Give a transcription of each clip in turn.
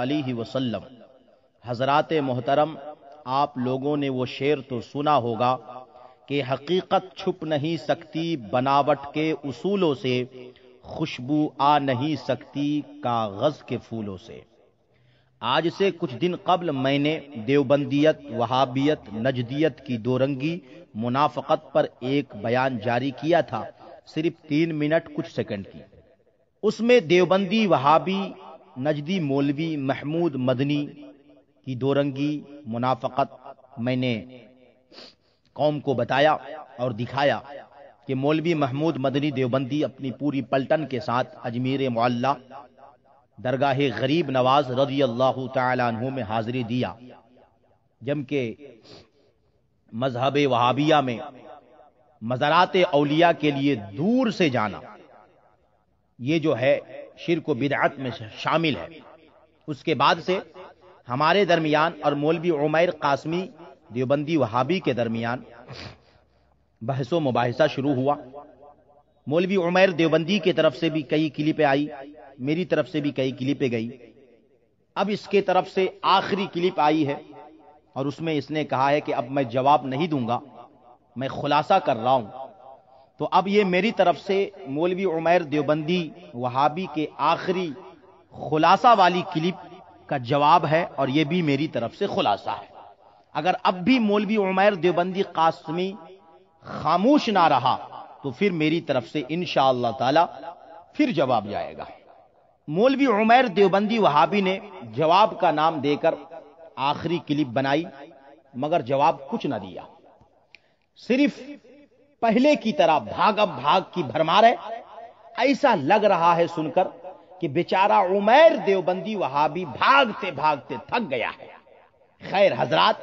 अलैहि वसल्लम हजरात मोहतरम आप लोगों ने वो शेर तो सुना होगा कि हकीकत छुप नहीं सकती बनावट के उसूलों से खुशबू आ नहीं सकती कागज़ के फूलों से आज से कुछ दिन कबल मैंने देवबंदियत, वहाबियत, नजदियत की दोरंगी, मुनाफकत पर एक बयान जारी किया था, सिर्फ़ तीन मिनट कुछ सेकंड की। उसमें देवबंदी, वहाबी, नजदी मौलवी, महमूद मदनी की दोरंगी, मुनाफकत मैंने कौम को बताया और दिखाया कि मौलवी महमूद मदनी देवबंदी अपनी पूरी पलटन के साथ अजमेर मोल्ला दरगाह गरीब नवाज़ रज़ी अल्लाह तु में हाजिरी दिया जबकि मज़हब वहाबिया में मज़ारात अलिया के लिए दूर से जाना। ये जो है शिर को बिदअत में शामिल है। उसके बाद से हमारे दरमियान और मौलवी उमैर कासमी, देवबंदी वहाबी के दरमियान बहसो मुबासा शुरू हुआ। मौलवी उमैर देवबंदी की तरफ़ से भी कई क्लिपें आई। मेरी तरफ़ से भी कई क्लिपें गई। अब इसके तरफ़ से आखिरी क्लिप आई है और उसमें इसने कहा है कि अब मैं जवाब नहीं दूँगा, मैं खुलासा कर रहा हूँ। तो अब ये मेरी तरफ़ से मौलवी उमैर देवबंदी वहाबी के आखिरी खुलासा वाली क्लिप का जवाब है और यह भी मेरी तरफ़ से खुलासा है। अगर अब भी मौलवी उमैर देवबंदी कासमी खामोश ना रहा तो फिर मेरी तरफ़ से इन ताला फिर जवाब जाएगा। मौलवी उमैर देवबंदी वहाबी ने जवाब का नाम देकर आखिरी क्लिप बनाई, मगर जवाब कुछ ना दिया। सिर्फ़ पहले की तरह भाग अब भाग की भरमार है। ऐसा लग रहा है सुनकर कि बेचारा उमैर देवबंदी वहाबी भागते भागते थक गया है। खैर हजरात,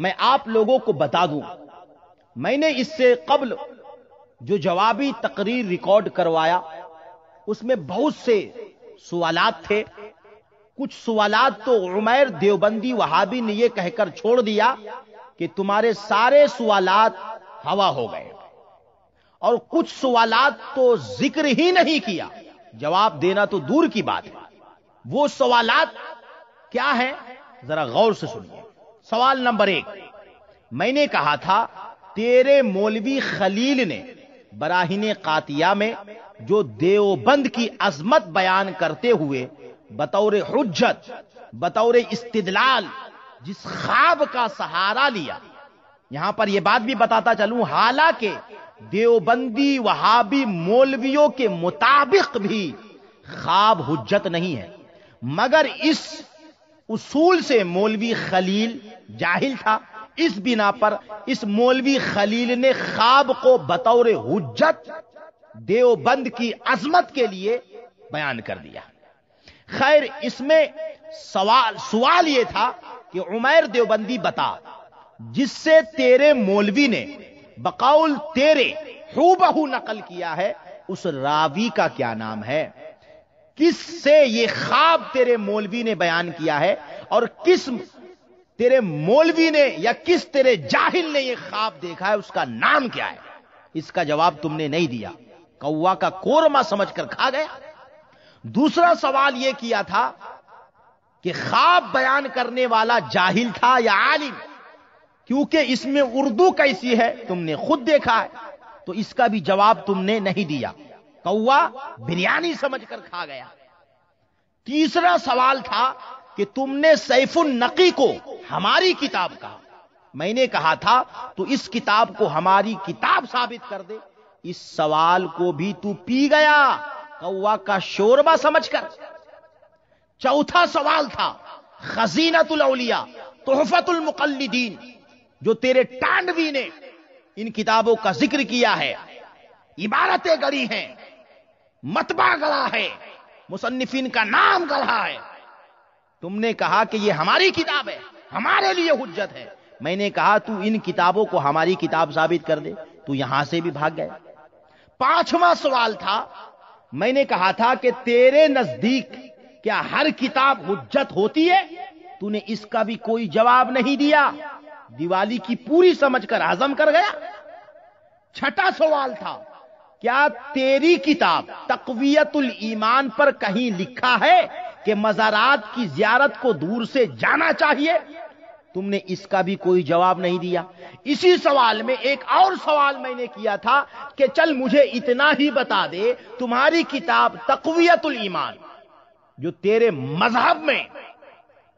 मैं आप लोगों को बता दूँ, मैंने इससे कबल जो जवाबी तकरीर रिकॉर्ड करवाया, उसमें बहुत से सवालात थे। कुछ सवालात तो उमैर देवबंदी वहाबी ने यह कहकर छोड़ दिया कि तुम्हारे सारे सवालात हवा हो गए। और कुछ सवालात तो ज़िक्र ही नहीं किया। जवाब देना तो दूर की बात है। वो सवालात क्या है? जरा गौर से सुनिए। सवाल नंबर एक। मैंने कहा था, तेरे मौलवी खलील ने बराहिने कातिया में जो देवबंद की अजमत बयान करते हुए, बतौर हुज्जत, बतौर इस्तदलाल, जिस ख्वाब का सहारा लिया। यहाँ पर यह बात भी बताता चलूँ, हालाँकि देवबंदी वहाबी मौलवियों के मुताबिक भी ख्वाब हुज्जत नहीं है। मगर इस उसूल से मौलवी खलील जाहिल था। इस बिना पर इस मौलवी खलील ने ख्वाब को बतौर हुज्जत देवबंद की अजमत के लिए बयान कर दिया। खैर, इसमें सवाल सवाल यह था कि उमैर देवबंदी बता, जिससे तेरे मौलवी ने बकौल तेरे हूबहू नकल किया है, उस रावी का क्या नाम है? किससे ये ख्वाब तेरे मौलवी ने बयान किया है? और किस तेरे मौलवी ने या किस तेरे जाहिल ने यह ख्वाब देखा है? उसका नाम क्या है? इसका जवाब तुमने नहीं दिया। कौवा का कोरमा समझकर खा गया। दूसरा सवाल यह किया था कि खाब बयान करने वाला जाहिल था या आलिम? क्योंकि इसमें उर्दू कैसी है, तुमने खुद देखा है तो इसका भी जवाब तुमने नहीं दिया। कौवा बिरयानी समझकर खा गया। तीसरा सवाल था कि तुमने सैफुल नकी को हमारी किताब कहा। मैंने कहा था तो इस किताब को हमारी किताब साबित कर दे। इस सवाल को भी तू पी गया। कौवा का शोरबा समझकर। चौथा सवाल था, खजीनतुल तोहफतुल मुकल्लिदीन, जो तेरे टांडवी ने इन किताबों का ज़िक्र किया है। इबारतें गढ़ी हैं, मतबा गढ़ा है, मुसन्निफिन का नाम गढ़ा है। तुमने कहा कि यह हमारी किताब है, हमारे लिए हुज्जत है। मैंने कहा तू इन किताबों को हमारी किताब साबित कर दे, तू यहाँ से भी भाग गया पांचवा सवाल था। मैंने कहा था कि तेरे नज़दीक क्या हर किताब हुज्जत होती है? तूने इसका भी कोई जवाब नहीं दिया। दिवाली की पूरी समझकर हजम कर गया। छठा सवाल था, क्या तेरी किताब तकवीयतुल ईमान पर कहीं लिखा है कि मजारात की जियारत को दूर से जाना चाहिए? तुमने इसका भी कोई जवाब नहीं दिया। इसी सवाल में, एक और सवाल मैंने किया था कि चल मुझे इतना ही बता दे, तुम्हारी किताब तकवीयतुल ईमान, जो तेरे मज़हब में,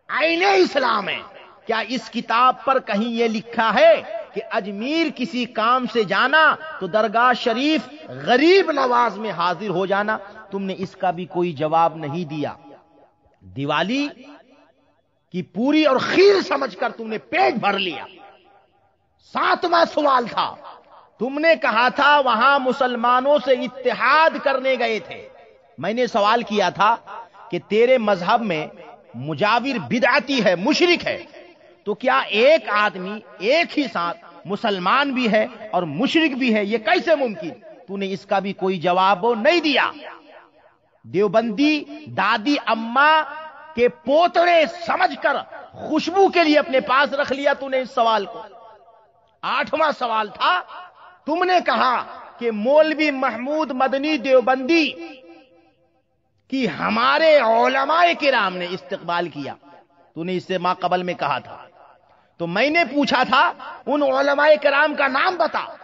आईने इस्लाम है। क्या इस किताब पर कहीं यह लिखा है कि अजमीर किसी काम से जाना तो दरगाह शरीफ गरीब नवाज़ में हाजिर हो जाना? तुमने इसका भी कोई जवाब नहीं दिया। दिवाली की पूरी और खीर समझकर तुमने पेट भर लिया। सातवां सवाल था। तुमने कहा था वहाँ मुसलमानों से इत्तेहाद करने गए थे। मैंने सवाल किया था कि तेरे मज़हब में मुजाविर बिदाती है, मुशरिक है। तो क्या एक आदमी, एक ही साथ मुसलमान भी है और मुशरिक भी है यह कैसे मुमकिन? तूने इसका भी कोई जवाब नहीं दिया। देवबंदी, दादी, अम्मा के पोतड़े समझकर खुशबू के लिए अपने पास रख लिया तूने इस सवाल को। आठवां सवाल था। तुमने कहा कि मौलवी महमूद मदनी देवबंदी कि हमारे ओलमाए किराम ने इस्तकबाल किया। तूने इससे माँ कबल में कहा था। तो मैंने पूछा था, उन ओलमाए कराम का नाम बता,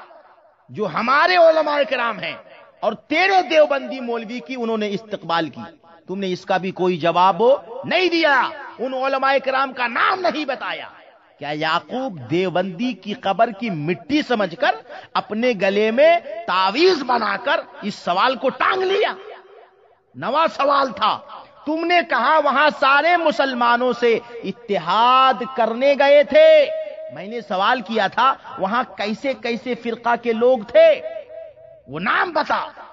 जो हमारे ओलमाए कराम हैं, और तेरे देवबंदी मौलवी की उन्होंने इस्तकबाल की। तुमने इसका भी कोई जवाब नहीं दिया। उन ओलमाए कराम का नाम नहीं बताया। क्या याकूब देवबंदी की कबर की मिट्टी समझकर अपने गले में तावीज बनाकर इस सवाल को टांग लिया? नवा सवाल था। तुमने कहा वहाँ सारे मुसलमानों से इत्तेहाद करने गए थे। मैंने सवाल किया था, वहाँ कैसे कैसे फिरका के लोग थे? वो नाम बता।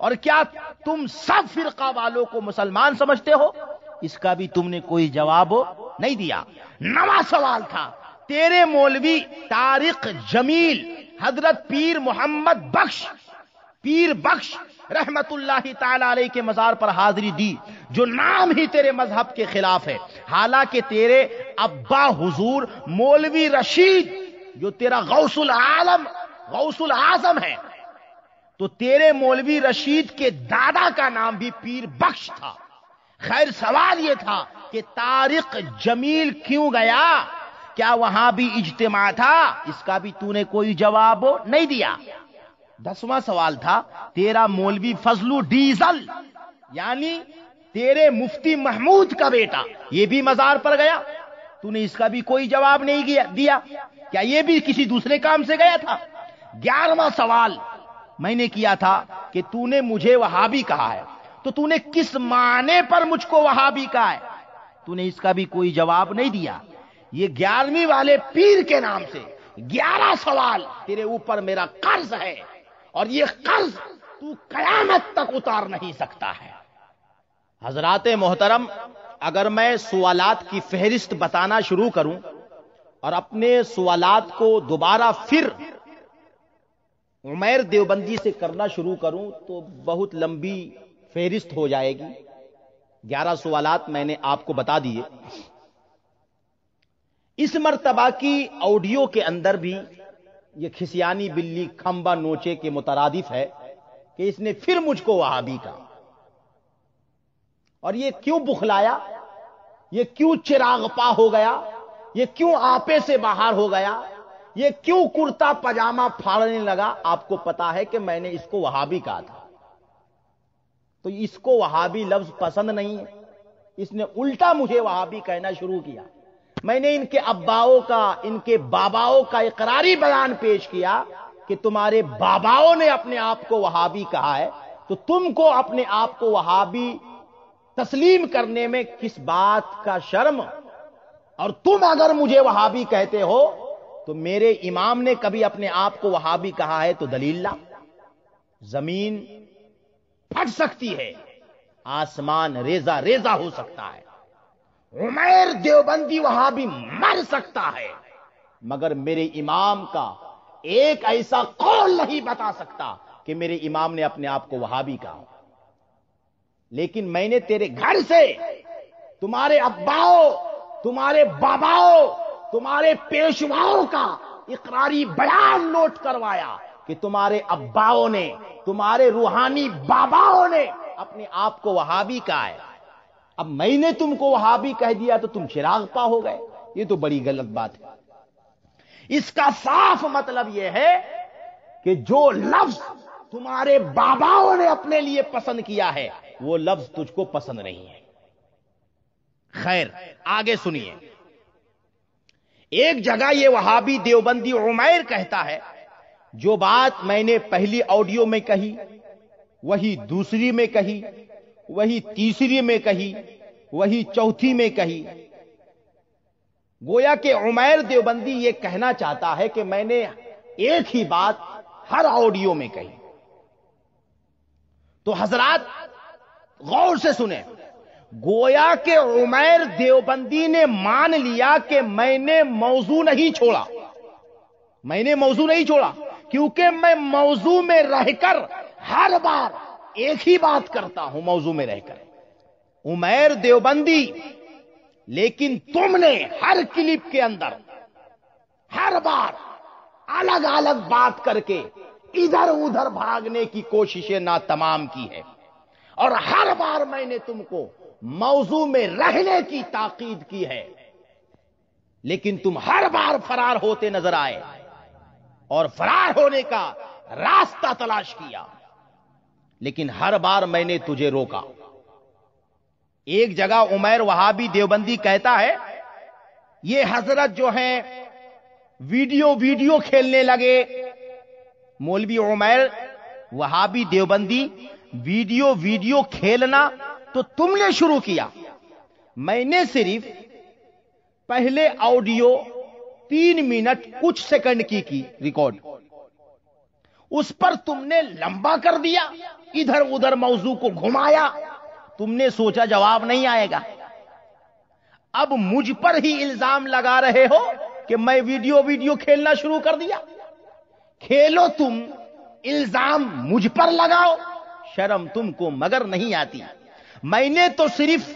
और क्या तुम सब फिरका वालों को मुसलमान समझते हो? इसका भी तुमने कोई जवाब नहीं दिया। नवा सवाल था। तेरे मौलवी तारिक जमील, हज़रत पीर मोहम्मद बख्श, पीर बख्श रहमतुल्लाह ताला के मजार पर हाजिरी दी, जो नाम ही तेरे मज़हब के खिलाफ है। हालाँकि तेरे अब्बा हुजूर मौलवी रशीद, जो तेरा गौसुल आलम, गौसुल आज़म है तो तेरे मौलवी रशीद के दादा का नाम भी पीर बख्श था। खैर सवाल यह था कि तारिक जमील क्यों गया? क्या वहाँ भी इज्तिमा था? इसका भी तूने कोई जवाब नहीं दिया। दसवां सवाल था, तेरा मौलवी फजलू डीजल, यानी तेरे मुफ्ती महमूद का बेटा, ये भी मजार पर गया। तूने इसका भी कोई जवाब नहीं दिया। क्या ये भी किसी दूसरे काम से गया था? ग्यारहवा सवाल मैंने किया था कि तूने मुझे वहाँ भी कहा है। तो तूने किस माने पर मुझको वहाँ भी कहा है? तूने इसका भी कोई जवाब नहीं दिया। ये ग्यारहवीं वाले पीर के नाम से ग्यारह सवाल तेरे ऊपर मेरा कर्ज है और ये कर्ज तू कयामत तक उतार नहीं सकता है। हजरात मोहतरम, अगर मैं सवालात की फहरिस्त बताना शुरू करूँ और अपने सवालात को दोबारा फिर उमैर देवबंदी से करना शुरू करूँ तो बहुत लंबी फहरिस्त हो जाएगी। ग्यारह सवालात मैंने आपको बता दिए। इस मरतबा की ऑडियो के अंदर भी ये खिसियानी बिल्ली खंबा नोचे के मुतरदिफ है कि इसने फिर मुझको वहाबी कहा। और ये क्यों बुखलाया? ये क्यों चिरागपा हो गया? ये क्यों आपे से बाहर हो गया? ये क्यों कुर्ता पजामा फाड़ने लगा? आपको पता है कि मैंने इसको वहाबी कहा था। तो इसको वहाबी लफ्ज पसंद नहीं है। इसने उल्टा मुझे वहाबी कहना शुरू किया। मैंने इनके अब्बाओं का, इनके बाबाओं का इकरारी बयान पेश किया कि तुम्हारे बाबाओं ने अपने आप को वहाबी कहा है तो तुमको अपने आप को वहाबी तस्लीम करने में किस बात का शर्म? और तुम अगर मुझे वहाबी कहते हो तो मेरे इमाम ने कभी अपने आप को वहाबी कहा है तो दलील ला। ज़मीन फट सकती है। आसमान रेजा रेजा हो सकता है। उमैर देवबंदी वहाँ भी मर सकता है। मगर मेरे इमाम का एक ऐसा कौल नहीं बता सकता कि मेरे इमाम ने अपने आप को वहाँ भी कहा। लेकिन मैंने तेरे घर से तुम्हारे अब्बाओं तुम्हारे बाबाओं तुम्हारे पेशवाओं का इकरारी बयान नोट करवाया। कि तुम्हारे अब्बाओं ने, तुम्हारे रूहानी बाबाओं ने अपने आप को वहाबी कहा है। अब मैंने तुमको वहाबी कह दिया तो तुम चिराग पा हो गए। ये तो बड़ी गलत बात है। इसका साफ़ मतलब यह है कि जो लफ्ज तुम्हारे बाबाओं ने अपने लिए पसंद किया है, वो लफ्ज तुझको पसंद नहीं है। खैर, आगे सुनिए। एक जगह ये वहाबी देवबंदी उमैर कहता है जो बात मैंने पहली ऑडियो में कही, वही दूसरी में कही, वही तीसरी में कही, वही चौथी में कही। गोया के उमैर देवबंदी ये कहना चाहता है कि मैंने एक ही बात हर ऑडियो में कही। तो हजरात, गौर से सुने। गोया के उमैर देवबंदी ने मान लिया कि मैंने मौजू नहीं छोड़ा। मैंने मौजू नहीं छोड़ा। क्योंकि मैं मौजू में रहकर हर बार एक ही बात करता हूँ, मौजू में रहकर। उमैर देवबंदी, लेकिन तुमने हर क्लिप के अंदर, हर बार अलग अलग बात करके इधर उधर भागने की कोशिशें ना तमाम की है। और हर बार मैंने तुमको मौजू में रहने की ताकीद की है, लेकिन तुम हर बार फरार होते नज़र आए। और फरार होने का रास्ता तलाश किया। लेकिन हर बार मैंने तुझे रोका। एक जगह उमैर वहाबी देवबंदी कहता है, ये हज़रत जो है, वीडियो वीडियो खेलने लगे। मौलवी उमैर वहाबी देवबंदी, वीडियो वीडियो खेलना तो तुमने शुरू किया। मैंने सिर्फ़ पहले ऑडियो तीन मिनट कुछ सेकंड की की रिकॉर्ड। उस पर तुमने लंबा कर दिया, इधर उधर मौजू को घुमाया, तुमने सोचा जवाब नहीं आएगा। अब मुझ पर ही इल्ज़ाम लगा रहे हो कि मैं वीडियो वीडियो खेलना शुरू कर दिया। खेलो तुम, इल्ज़ाम मुझ पर लगाओ, शर्म तुमको मगर नहीं आती। मैंने तो सिर्फ़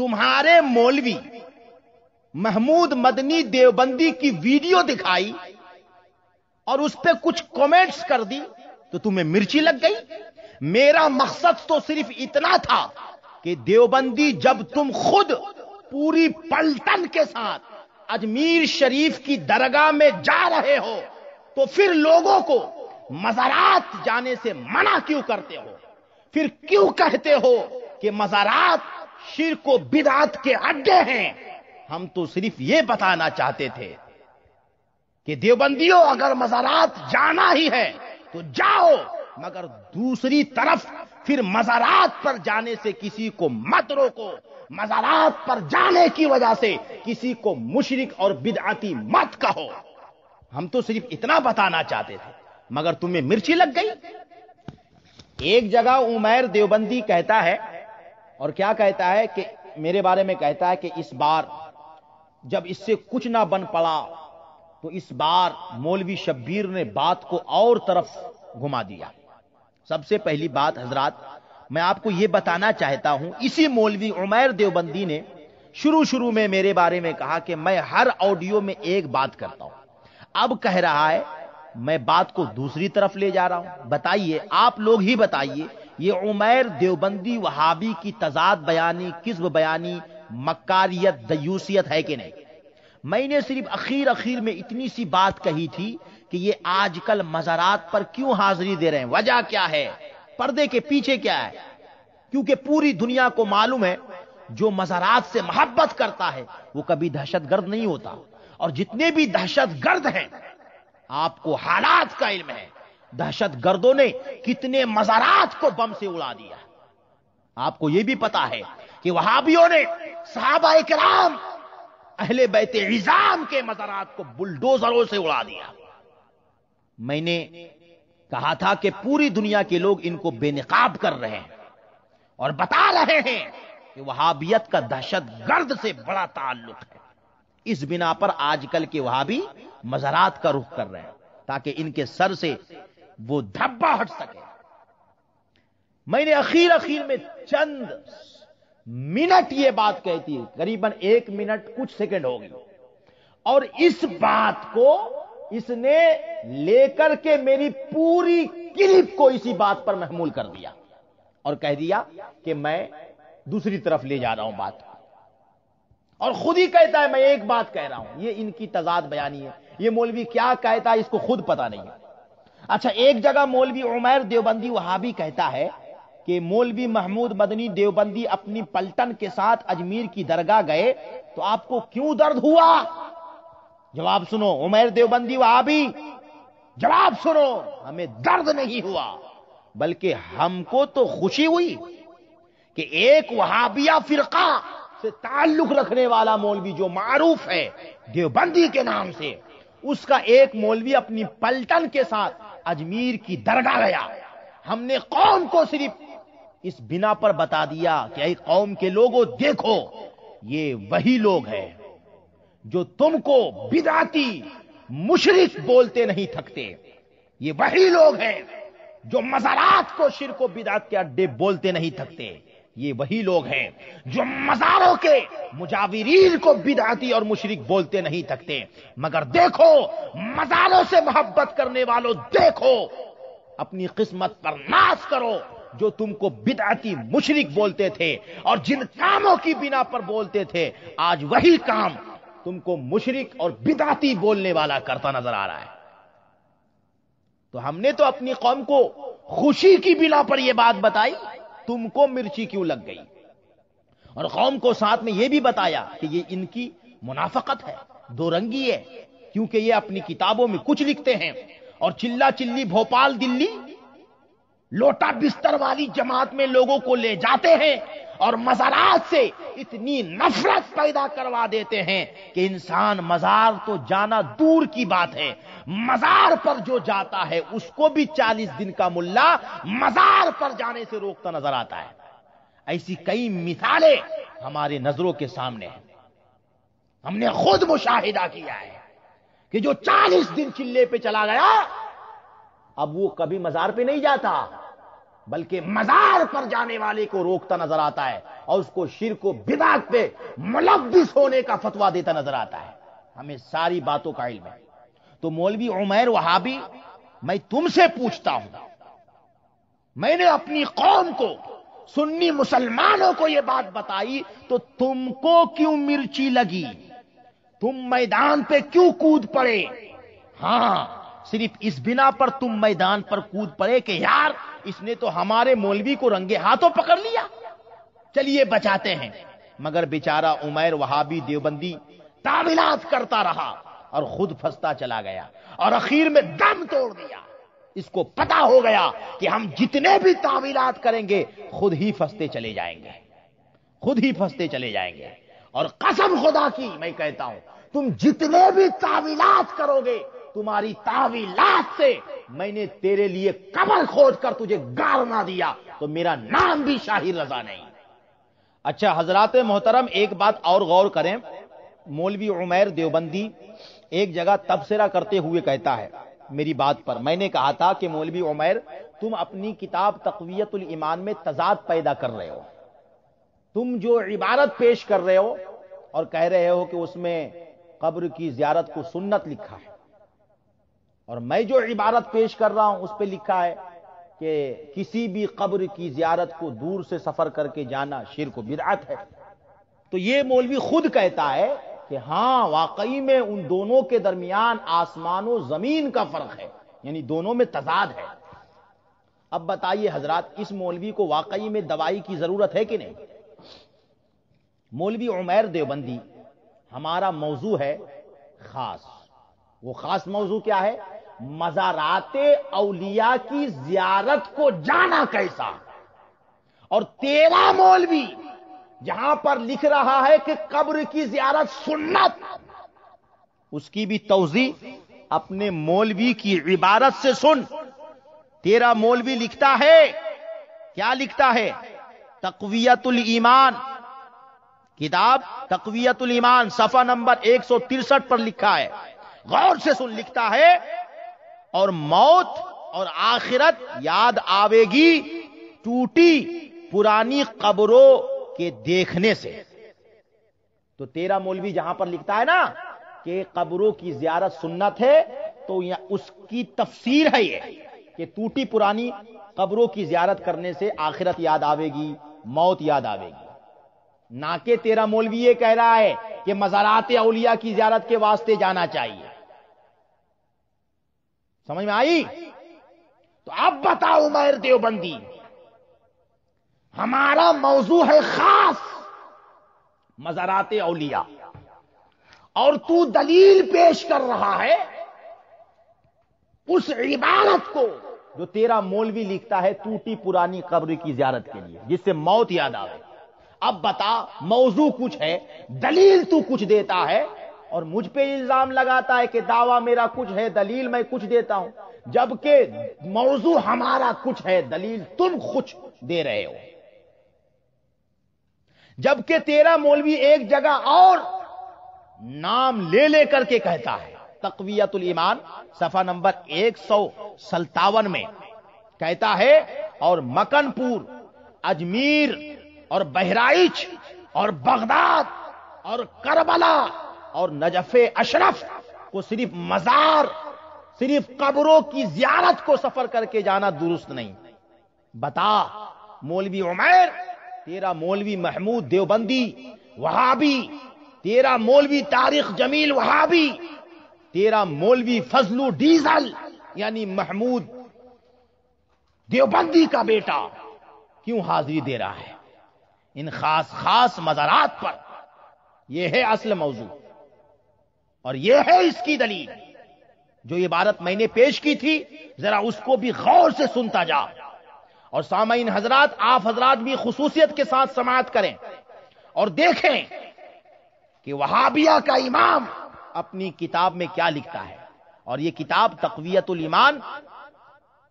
तुम्हारे मौलवी महमूद मदनी देवबंदी की वीडियो दिखाई और उस पर कुछ कमेंट्स कर दी तो तुम्हें मिर्ची लग गई। मेरा मकसद तो सिर्फ़ इतना था कि देवबंदी जब तुम खुद पूरी पलटन के साथ अजमीर शरीफ की दरगाह में जा रहे हो तो फिर लोगों को मजारात जाने से मना क्यों करते हो? फिर क्यों कहते हो कि मजारात शिर को बिदात के अड्डे हैं। हम तो सिर्फ़ ये बताना चाहते थे कि देवबंदियों, अगर मजारात जाना ही है तो जाओ, मगर दूसरी तरफ़ फिर मजारात पर जाने से किसी को मत रोको। मजारात पर जाने की वजह से किसी को मुशरिक और बिदआती मत कहो। हम तो सिर्फ़ इतना बताना चाहते थे, मगर तुम्हें मिर्ची लग गई। एक जगह उमैर देवबंदी कहता है और क्या कहता है कि मेरे बारे में कहता है कि इस बार जब इससे कुछ ना बन पड़ा तो इस बार मौलवी शब्बीर ने बात को और तरफ़ घुमा दिया। सबसे पहली बात, हजरात, मैं आपको यह बताना चाहता हूँ, इसी मौलवी उमैर देवबंदी ने शुरू शुरू में मेरे बारे में कहा कि मैं हर ऑडियो में एक बात करता हूँ। अब कह रहा है, मैं बात को दूसरी तरफ़ ले जा रहा हूँ। बताइए, आप लोग ही बताइए ये उमैर देवबंदी वहाबी की तजाद बयानी, किस्ब बयानी, मक्कारियत, दयूसियत है कि नहीं? मैंने सिर्फ़ अखीर अखीर में इतनी सी बात कही थी कि ये आजकल मजारात पर क्यों हाजिरी दे रहे हैं? वजह क्या है? पर्दे के पीछे क्या है? क्योंकि पूरी दुनिया को मालूम है, जो मजारात से मोहब्बत करता है, वो कभी दहशत गर्द नहीं होता। और जितने भी दहशत गर्द हैं, आपको हालात का इल्म है। दहशत गर्दों ने कितने मजारात को बम से उड़ा दिया। आपको यह भी पता है कि वहाबियों ने साहबा इकराम अहले बैत इजाम के मजारात को बुलडोजरों से उड़ा दिया। मैंने कहा था कि पूरी दुनिया के लोग इनको बेनकाब कर रहे हैं और बता रहे हैं कि वहाबियत का दहशत गर्द से बड़ा ताल्लुक है। इस बिना पर आजकल के वहाबी मजारात का रुख कर रहे हैं ताकि इनके सर से वो धब्बा हट सके। मैंने अखीर अखीर में चंद मिनट ये बात कहती है करीबन एक मिनट कुछ सेकंड होगी और इस बात को इसने लेकर के मेरी पूरी क्लिप को इसी बात पर महमूल कर दिया और कह दिया कि मैं दूसरी तरफ़ ले जा रहा हूँ बात। और खुद ही कहता है, मैं एक बात कह रहा हूँ, ये इनकी तजाद बयानी है। ये मौलवी क्या कहता है, इसको खुद पता नहीं है। अच्छा एक जगह मौलवी उमैर देवबंदी वहाँ कहता है कि मौलवी महमूद मदनी देवबंदी अपनी पलटन के साथ अजमेर की दरगाह गए तो आपको क्यों दर्द हुआ? जवाब सुनो, उमैर देवबंदी वहाबी। जवाब सुनो, हमें दर्द नहीं हुआ, बल्कि हमको तो खुशी हुई कि एक वहाबिया फिरका से ताल्लुक रखने वाला मौलवी जो मारूफ है देवबंदी के नाम से, उसका एक मौलवी अपनी पलटन के साथ अजमीर की दरगाह गया। हमने कौम को सिर्फ़ इस बिना पर बता दिया कि कौम के लोगों, देखो, ये वही लोग हैं जो तुमको बिदाती, मुशरिक बोलते नहीं थकते। ये वही लोग हैं जो मजारात को, शिर को बिदात के अड्डे बोलते नहीं थकते। ये वही लोग हैं जो मजारों के मुजाविरीन को बिदाती और मुशरिक बोलते नहीं थकते। मगर देखो, मजारों से मोहब्बत करने वालों देखो। अपनी किस्मत पर नाश करो, जो तुमको बिदाती मुशरिक बोलते थे और जिन कामों की बिना पर बोलते थे। आज वही काम तुमको मुशरिक और बिदाती बोलने वाला करता नज़र आ रहा है। तो हमने तो अपनी कौम को खुशी की बिना पर यह बात बताई। तुमको मिर्ची क्यों लग गई? और कौम को साथ में यह भी बताया कि यह इनकी मुनाफकत है दो रंगी है, क्योंकि यह अपनी किताबों में कुछ लिखते हैं। और चिल्ला चिल्ली भोपाल दिल्ली, लोटा बिस्तर वाली जमात में लोगों को ले जाते हैं। और मजारात से इतनी नफरत पैदा करवा देते हैं कि इंसान मजार तो जाना दूर की बात है। मजार पर जो जाता है, उसको भी चालीस दिन का मुल्ला मजार पर जाने से रोकता नज़र आता है। ऐसी कई मिसालें हमारे नज़रों के सामने हैं। हमने खुद मुशाहिदा किया है कि जो चालीस दिन चिल्ले पे चला गया, अब वो कभी मजार पे नहीं जाता। बल्कि मजार पर जाने वाले को रोकता नज़र आता है और उसको शिर को बिदात पे मुलविस होने का फतवा देता नज़र आता है। हमें सारी बातों का इल्म है। तो मौलवी उमैर वहाबी, मैं तुमसे पूछता हूँ। मैंने अपनी कौम को, सुन्नी मुसलमानों को यह बात बताई तो तुमको क्यों मिर्ची लगी? तुम मैदान पे क्यों कूद पड़े? हाँ। सिर्फ़ इस बिना पर तुम मैदान पर कूद पड़े कि यार, इसने तो हमारे मौलवी को रंगे हाथों पकड़ लिया। चलिए बचाते हैं। मगर बेचारा उमैर वहाबी देवबंदी ताविलात करता रहा और खुद फंसता चला गया और आखिर में दम तोड़ दिया। इसको पता हो गया कि हम जितने भी ताविलात करेंगे, खुद ही फंसते चले जाएँगे। खुद ही फंसते चले जाएँगे। और कसम खुदा की, मैं कहता हूँ, तुम जितने भी ताविलात करोगे तुम्हारी तावीलात से मैंने तेरे लिए कबर खोद कर तुझे गार ना दिया तो मेरा नाम भी शाहिर रजा नहीं। अच्छा हज़रत मोहतरम, एक बात और गौर करें। मौलवी उमैर देवबंदी एक जगह तबसरा करते हुए कहता है मेरी बात पर। मैंने कहा था कि मौलवी उमैर, तुम अपनी किताब तकवीयतुल ईमान में तजाद पैदा कर रहे हो। तुम जो इबारत पेश कर रहे हो और कह रहे हो कि उसमें कब्र की जियारत को सुन्नत लिखा है। और मैं जो इबारत पेश कर रहा हूँ, उस पर लिखा है कि किसी भी कब्र की जियारत को दूर से सफ़र करके जाना शिर को बिरात है। तो ये मौलवी खुद कहता है कि हाँ, वाकई में उन दोनों के दरमियान आसमान ज़मीन का फ़र्क है, यानी दोनों में तजाद है। अब बताइए हज़रत, इस मौलवी को वाकई में दवाई की ज़रूरत है कि नहीं? मौलवी उमैर देवबंदी, हमारा मौजू है खास। वो खास मौजू क्या है? मजारात अलिया की जियारत को जाना कैसा? और तेरा मौलवी, जहाँ पर लिख रहा है कि कब्र की जियारत सुन्नत, उसकी भी तोजी अपने मौलवी की इबारत से सुन। तेरा मौलवी लिखता है, क्या लिखता है? तकवियतुल ईमान। किताब तकवियतुल ईमान, सफ़ा नंबर एक पर लिखा है। गौर से सुन, लिखता है और मौत और आखिरत याद आवेगी टूटी पुरानी कब्रों के देखने से। तो तेरा मौलवी जहाँ पर लिखता है ना कि कब्रों की जियारत सुन्नत है तो उसकी तफसीर है ये कि टूटी पुरानी कब्रों की जियारत करने से आखिरत याद आवेगी, मौत याद आवेगी। ना के तेरा मौलवी ये कह रहा है कि मजारात अलिया की जियारत के वास्ते जाना चाहिए। समझ में आई? तो अब बताओ मैर देवबंदी, हमारा मौजू है खास मजारात अलिया और तू दलील पेश कर रहा है उस इबारत को जो तेरा मौलवी लिखता है टूटी पुरानी कब्र की जियारत के लिए, जिससे मौत याद आवे। अब बता, मौजू कुछ है, दलील तू कुछ देता है और मुझ पे इल्ज़ाम लगाता है कि दावा मेरा कुछ है, दलील मैं कुछ देता हूँ। जबकि मौजू हमारा कुछ है, दलील तुम कुछ दे रहे हो। जबकि तेरा मौलवी एक जगह और नाम ले लेकर के कहता है तकवीतुल ईमान, सफ़ा नंबर एक सौ सल्तावन में कहता है, और मकनपुर, अजमीर, और बहराइच, और बगदाद, और करबला और नजफे अशरफ को सिर्फ़ मजार, सिर्फ़ कब्रों की जियारत को सफ़र करके जाना दुरुस्त नहीं। बता, मौलवी उमैर, तेरा मौलवी महमूद देवबंदी वहाबी, तेरा मौलवी तारिक जमील वहाबी, तेरा मौलवी फजलू डीजल, यानी महमूद देवबंदी का बेटा क्यों हाजिरी दे रहा है? इन खास खास मजारात पर यह है असल मौजू। और यह है इसकी दलील। जो इबारत मैंने पेश की थी, जरा उसको भी गौर से सुनता जा। और सामाइन हजरात, आप हजरात भी खसूसियत के साथ समात करें और देखें कि वहाबिया का इमाम अपनी किताब में क्या लिखता है। और यह किताब तकवीतुल ईमान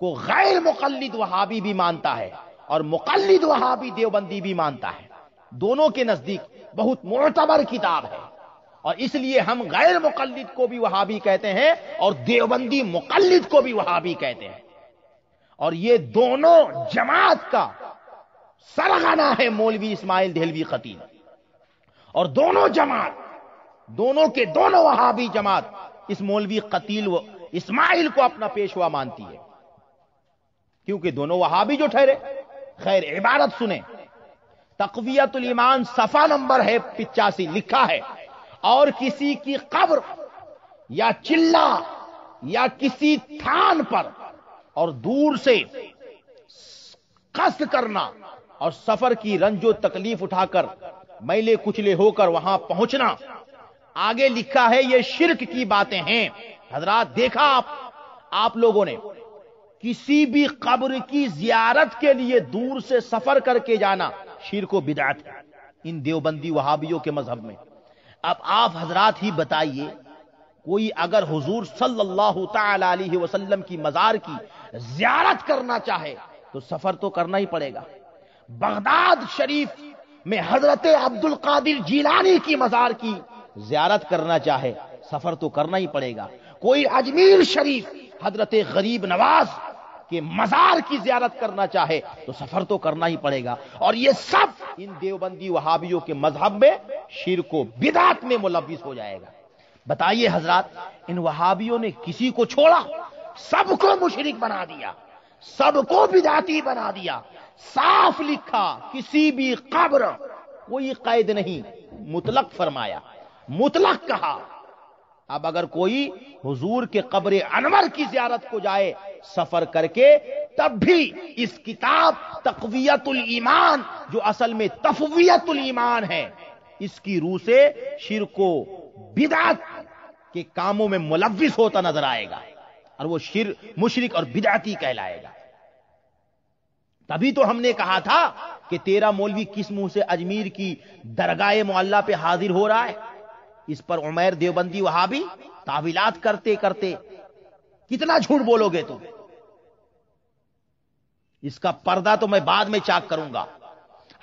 को गैर मुकल्लिद वहाबी भी मानता है और मुकल्लिद वहाबी देवबंदी भी मानता है। दोनों के नज़दीक बहुत मोतबर किताब है। और इसलिए हम गैर मुकल्लिद को भी वहाबी कहते हैं और देवबंदी मुकलद को भी वहाबी कहते हैं। और ये दोनों जमात का सरगना है मौलवी इस्माइल देहलवी खतीब। और दोनों जमात, दोनों के दोनों वहाबी जमात इस मौलवी कतील इस्माइल को अपना पेशवा मानती है। क्योंकि दोनों वहाबी जो ठहरे, खैर इबारत सुने। तकवीतुल ईमान सफ़ा नंबर है, पिचासी लिखा है। और किसी की कब्र या चिल्ला या किसी थान पर और दूर से कष्ट करना और सफ़र की रंजो तकलीफ़ उठाकर मैले कुचले होकर वहाँ पहुँचना। आगे लिखा है, ये शिरक की बातें हैं। हजरात, देखा आप आप लोगों ने किसी भी कब्र की जियारत के लिए दूर से सफ़र करके जाना शिर को बिदात इन देवबंदी वहाबियों के मज़हब में। अब आप हजरात ही बताइए, कोई अगर हुजूर सल्लल्लाहु अलैहि वसल्लम की मजार की जियारत करना चाहे तो सफ़र तो करना ही पड़ेगा। बगदाद शरीफ में हज़रत अब्दुल कादिर जीलानी की मजार की जियारत करना चाहे, सफ़र तो करना ही पड़ेगा। कोई अजमेर शरीफ हज़रत गरीब नवाज़ के मजार की जियारत करना चाहे तो सफ़र तो करना ही पड़ेगा। और ये सब इन देवबंदी वहाबियों के मज़हब में शिर को बिदात में मुलविस हो जाएगा। बताइए हज़रत, इन वहाबियों ने किसी को छोड़ा? सबको मुशरिक बना दिया, सबको बिदाती बना दिया, साफ़ लिखा, किसी भी कब्र, कोई कैद नहीं, मुतलक फरमाया, मुतलक कहा अब अगर कोई हुजूर के कब्र अनवर की जियारत को जाए सफ़र करके, तब भी इस किताब तकवीतुल ईमान, जो असल में तफवियतुल ईमान है, इसकी रूह से शिर को बिदात के कामों में मुलविस होता नज़र आएगा, और वो शिर, मुशरिक और बिदाती कहलाएगा। तभी तो हमने कहा था कि तेरा मौलवी किस मुँह से अजमीर की दरगाह मोहल्ला पे हाजिर हो रहा है। इस पर उमैर देवबंदी वहाँ भी ताविलात करते करते कितना झूठ बोलोगे तुम? इसका पर्दा तो मैं बाद में चाक करूँगा।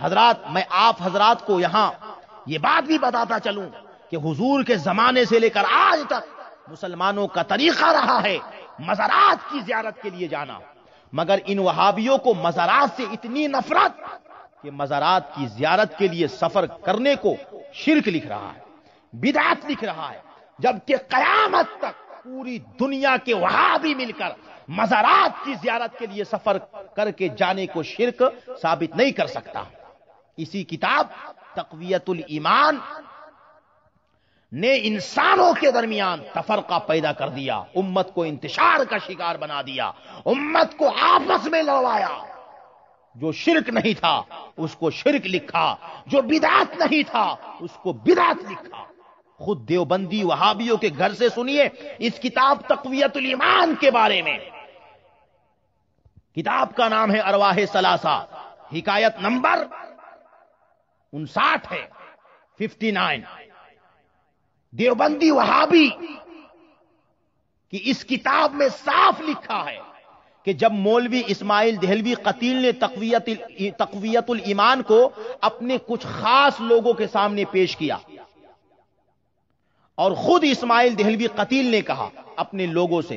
हजरात, मैं आप हजरात को यहाँ यह बात भी बताता चलूँ कि हुजूर के जमाने से लेकर आज तक मुसलमानों का तरीका रहा है मज़ारात की जियारत के लिए जाना। मगर इन वहाबियों को मज़ारात से इतनी नफरत कि मज़ारात की जियारत के लिए सफ़र करने को शिरक लिख रहा है। बिदात लिख रहा है, जबकि कयामत तक पूरी दुनिया के वहाँ भी मिलकर, मज़ारात की जियारत के लिए सफ़र करके जाने को शिरक साबित नहीं कर सकता। इसी किताब, तकवियतुल ईमान, ने इंसानों के दरमियान तफरका पैदा कर दिया, उम्मत को इंतशार का शिकार बना दिया, उम्मत को आपस में लड़वाया। जो शिरक नहीं था, उसको शिरक लिखा, जो बिदात नहीं था, उसको बिदात लिखा। खुद देवबंदी वहाबियों के घर से सुनिए इस किताब तकवियतुल ईमान के बारे में। किताब का नाम है अरवाह सलासा। हिकायत नंबर उनसाठ है, फिफ्टी नाइन। देवबंदी वहाबी कि इस किताब में साफ़ लिखा है कि जब मौलवी इस्माइल दहलवी कतील ने तकवीत तकवीतुल ईमान को अपने कुछ खास लोगों के सामने पेश किया और खुद इस्माइल दहलवी कतील ने कहा अपने लोगों से,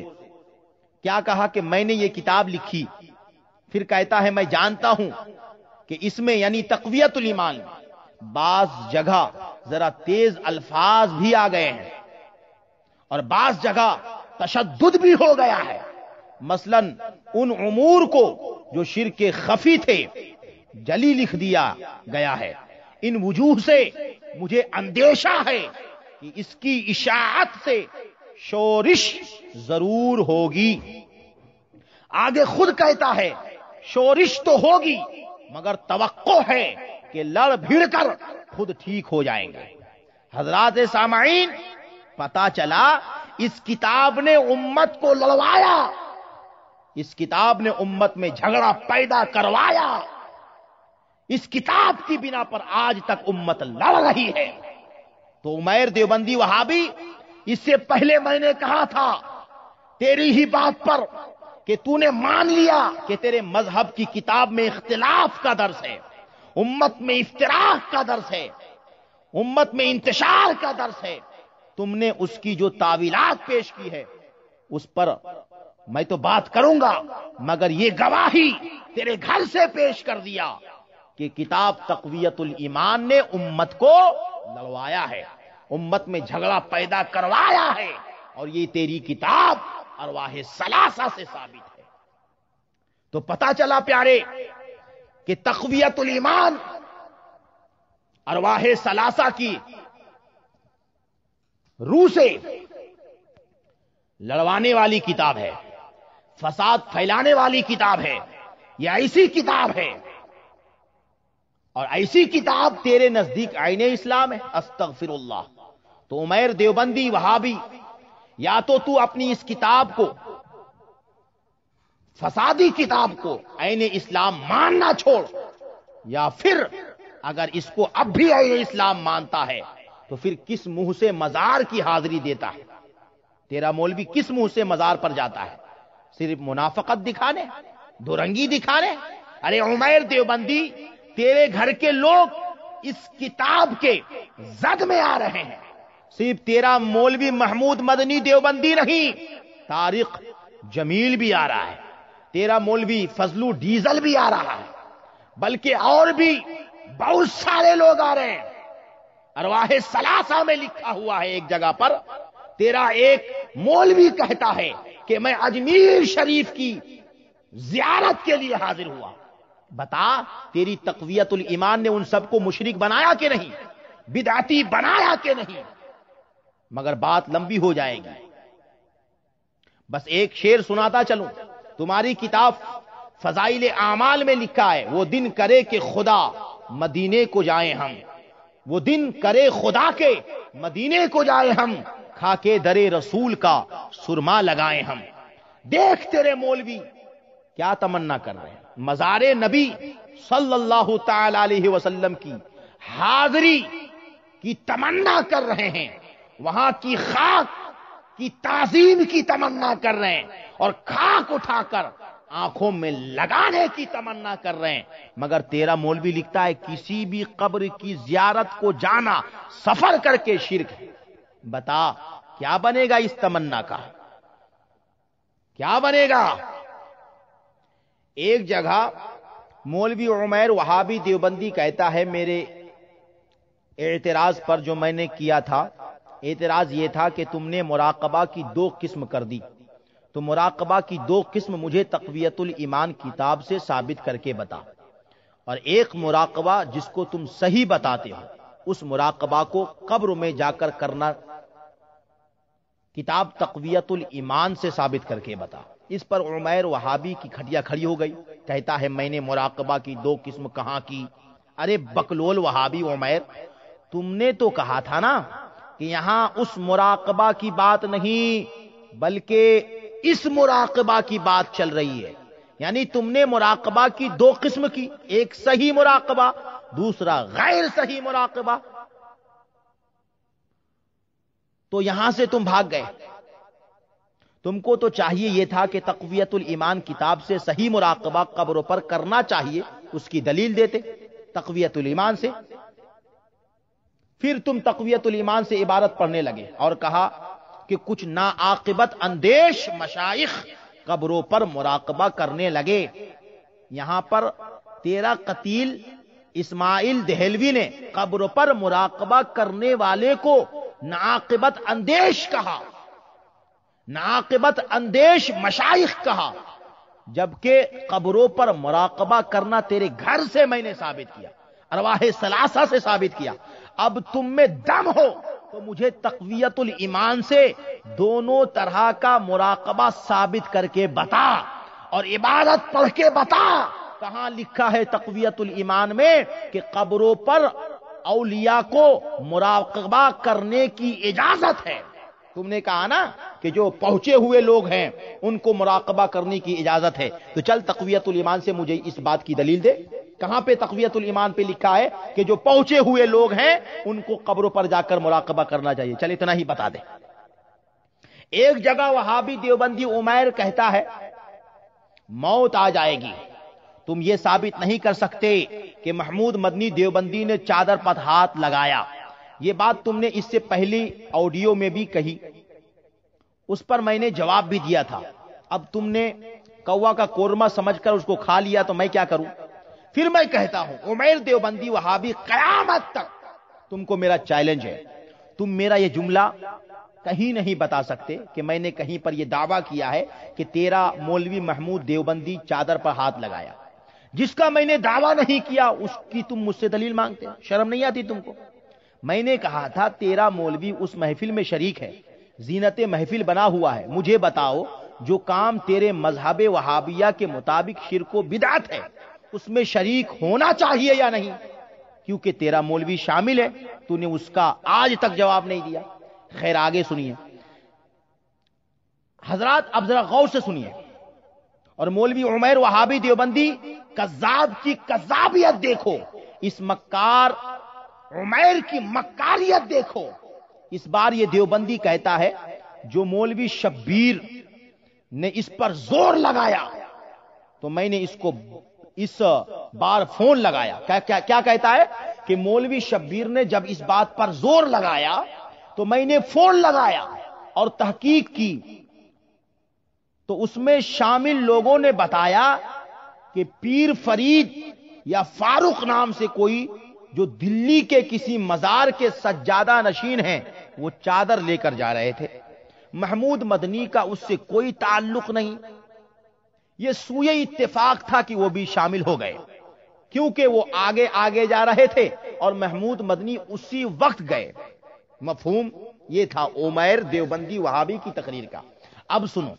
क्या कहा कि मैंने ये किताब लिखी? फिर कहता है, मैं जानता हूँ कि इसमें यानी तकवीतुल ईमान बास जगह जरा तेज अल्फाज भी आ गए हैं और बास जगह तशद भी हो गया है। मसलन उन उमूर को जो शिर के खफी थे, जली लिख दिया गया है। इन वजूह से मुझे अंदेशा है कि इसकी इशात से शोरिश ज़रूर होगी। आगे खुद कहता है, शोरिश तो होगी, मगर तवक्को है कि लड़ भिड़ कर खुद ठीक हो जाएँगे। हजरात सामाइन पता चला, इस किताब ने उम्मत को लड़वाया। इस किताब ने उम्मत में झगड़ा पैदा करवाया। इस किताब की बिना पर आज तक उम्मत लड़ रही है। तो उमैर देवबंदी वहाबी, इससे पहले मैंने कहा था, तेरी ही बात पर कि तूने मान लिया कि तेरे मज़हब की किताब में इख्तिलाफ का दर्श है, उम्मत में इफ्तराक का दर्श है, उम्मत में इंतशार का दर्श है। तुमने उसकी जो तावीलात पेश की है, उस पर मैं तो बात करूँगा, मगर ये गवाही तेरे घर से पेश कर दिया कि किताब तकवीतुल ईमान ने उम्मत को लड़वाया है। उम्मत में झगड़ा पैदा करवाया है। और ये तेरी किताब अरवाह सलासा से साबित है। तो पता चला प्यारे कि तकवियतुल ईमान अरवाह सलासा की रू से लड़वाने वाली किताब है। फसाद फैलाने वाली किताब है। यह ऐसी किताब है और ऐसी किताब तेरे नज़दीक आईने इस्लाम है, अस्तगफिरुल्लाह। तो उमेर देवबंदी वहाबी, या तो तू अपनी इस किताब को, फसादी किताब को आईने इस्लाम मानना छोड़, या फिर अगर इसको अब भी आईने इस्लाम मानता है तो फिर किस मुँह से मजार की हाजिरी देता है? तेरा मौलवी किस मुँह से मजार पर जाता है? सिर्फ़ मुनाफकत दिखाने? दुरंगी दिखाने? अरे उमेर देवबंदी तेरे घर के लोग इस किताब के जद में आ रहे हैं। सिर्फ़ तेरा मौलवी महमूद मदनी देवबंदी नहीं, तारिक जमील भी आ रहा है। तेरा मौलवी फजलू डीजल भी आ रहा है। बल्कि और भी बहुत सारे लोग आ रहे हैं। अरवाह सलासा में लिखा हुआ है एक जगह पर, तेरा एक मौलवी कहता है कि मैं अजमीर शरीफ की जियारत के लिए हाजिर हुआ। बता, तेरी तकवीतुल ईमान ने उन सबको मुशरिक बनाया कि नहीं? बिदाती बनाया कि नहीं? मगर बात लंबी हो जाएगी। बस एक शेर सुनाता चलूँ। तुम्हारी किताब फजाइल आमाल में लिखा है, वो दिन करे कि खुदा मदीने को जाए हम। वो दिन करे खुदा के मदीने को जाए हम, खाके दरे रसूल का सुरमा लगाए हम। देख तेरे मौलवी, क्या तमन्ना कर रहे हैं? मजारे नबी सल्लल्लाहु अलैहि वसल्लम की हाजिरी की तमन्ना कर रहे हैं। वहाँ की खाक की ताजीम की तमन्ना कर रहे हैं और खाक उठाकर आँखों में लगाने की तमन्ना कर रहे हैं। मगर तेरा मौलवी लिखता है, किसी भी कब्र की जियारत को जाना सफ़र करके शिरक है। बता, क्या बनेगा इस तमन्ना का? क्या बनेगा? एक जगह मौलवी उमैर वहाबी देवबंदी कहता है, मेरे एतराज़ पर जो मैंने किया था। एतराज़ ये था कि तुमने मुराकबा की दो किस्म कर दी। तो मुराकबा की दो किस्म मुझे तकवीतुल ईमान किताब से साबित करके बता। और एक मुराकबा जिसको तुम सही बताते हो, उस मुराकबा को कब्र में जाकर करना, किताब तकवीतुल ईमान से साबित करके बता। इस पर उमैर वहाबी की खटिया खड़ी हो गई। कहता है, मैंने मुराकबा की दो किस्म कहाँ की? अरे, बकलोल वहाबी उमैर, तुमने तो कहा था ना कि यहाँ उस मुराकबा की बात नहीं, बल्कि इस मुराकबा की बात चल रही है। यानी तुमने मुराकबा की दो किस्म की, एक सही मुराकबा, दूसरा गैर सही मुराकबा। तो यहाँ से तुम भाग गए। तुमको तो चाहिए यह था कि तकवीतुल ईमान किताब से सही मुराकबा कब्रों पर करना चाहिए, उसकी दलील देते तकवीतुल ईमान से। फिर तुम तकवीतुल ईमान से इबारत पढ़ने लगे और कहा कि कुछ नाआकिबत अंदेश मशाइख कब्रों पर मुराकबा करने लगे। यहाँ पर तेरा कतील इस्माइल दहलवी ने कब्र पर मुराकबा करने वाले को नाकिबत अंदेश कहा। नाकिबत अंदेश मशाइख कहा, जबकि कब्रों पर मुराकबा करना तेरे घर से मैंने साबित किया, अरवाह सलासा से साबित किया। अब तुम में दम हो तो मुझे तकवीतुल ईमान से दोनों तरह का मुराकबा साबित करके बता और इबादत पढ़ के बता। कहाँ लिखा है तकवीतुल ईमान में कि कब्रों पर औलिया को मुराकबा करने की इजाज़त है? तुमने कहा ना कि जो पहुँचे हुए लोग हैं, उनको मुराकबा करने की इजाज़त है। तो चल तकवीतुल ईमान से मुझे इस बात की दलील दे। कहाँ पे तकवीतुल ईमान पे लिखा है कि जो पहुँचे हुए लोग हैं, उनको कब्रों पर जाकर मुराकबा करना चाहिए। चल इतना ही बता दे। एक जगह वहाँ भी देवबंदी उमैर कहता है, मौत आ जाएगी। तुम ये साबित नहीं कर सकते कि महमूद मदनी देवबंदी ने चादर पर हाथ लगाया। ये बात तुमने इससे पहली ऑडियो में भी कही। उस पर मैंने जवाब भी दिया था। अब तुमने कौवा का कोरमा समझकर उसको खा लिया तो मैं क्या करूँ? फिर मैं कहता हूँ, उमेर देवबंदी वहाबी, कयामत तक तुमको मेरा चैलेंज है। तुम मेरा यह जुमला कहीं नहीं बता सकते कि मैंने कहीं पर यह दावा किया है कि तेरा मौलवी महमूद देवबंदी चादर पर हाथ लगाया। जिसका मैंने दावा नहीं किया, उसकी तुम मुझसे दलील मांगते। शर्म नहीं आती तुमको? मैंने कहा था, तेरा मौलवी उस महफिल में शरीक है। जीनत महफिल बना हुआ है। मुझे बताओ, जो काम तेरे मज़हब वहाबिया के मुताबिक शिरको बिदात है, उसमें शरीक होना चाहिए या नहीं? क्योंकि तेरा मौलवी शामिल है, तूने उसका आज तक जवाब नहीं दिया। खैर, आगे सुनिए। हज़रत, अब जरा गौर से सुनिए। और मौलवी उमेर वहाबी देवबंदी कज्जाब की कज्जाबियत देखो। इस मक्कार उमैर की मक्कारियत देखो। इस बार ये देवबंदी कहता है, जो मौलवी शब्बीर ने इस पर ज़ोर लगाया तो मैंने इसको इस बार फ़ोन लगाया। क्या क्या क्या कहता है कि मौलवी शब्बीर ने जब इस बात पर ज़ोर लगाया तो मैंने फ़ोन लगाया और तहकीक की। तो उसमें शामिल लोगों ने बताया कि पीर फरीद या फारूक नाम से कोई जो दिल्ली के किसी मजार के सज्जादा नशीन हैं, वो चादर लेकर जा रहे थे। महमूद मदनी का उससे कोई ताल्लुक नहीं। ये सूय इत्तेफाक था कि वो भी शामिल हो गए, क्योंकि वो आगे आगे जा रहे थे और महमूद मदनी उसी वक्त गए। मफहूम ये था उमैर देवबंदी वहाबी की तकरीर का। अब सुनो,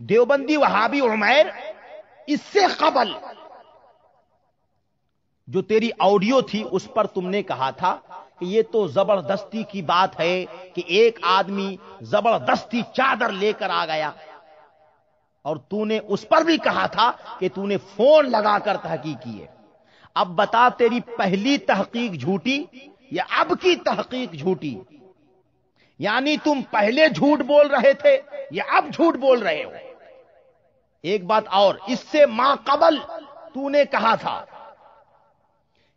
देवबंदी वहाबी उमैर इससे कबल जो तेरी ऑडियो थी, उस पर तुमने कहा था कि ये तो ज़बरदस्ती की बात है कि एक आदमी ज़बरदस्ती चादर लेकर आ गया। और तूने उस पर भी कहा था कि तूने फ़ोन लगाकर तहकीक की है। अब बता, तेरी पहली तहकीक झूठी या अब की तहकीक झूठी? यानी तुम पहले झूठ बोल रहे थे या अब झूठ बोल रहे हो? एक बात और, इससे माँ कबल तूने कहा था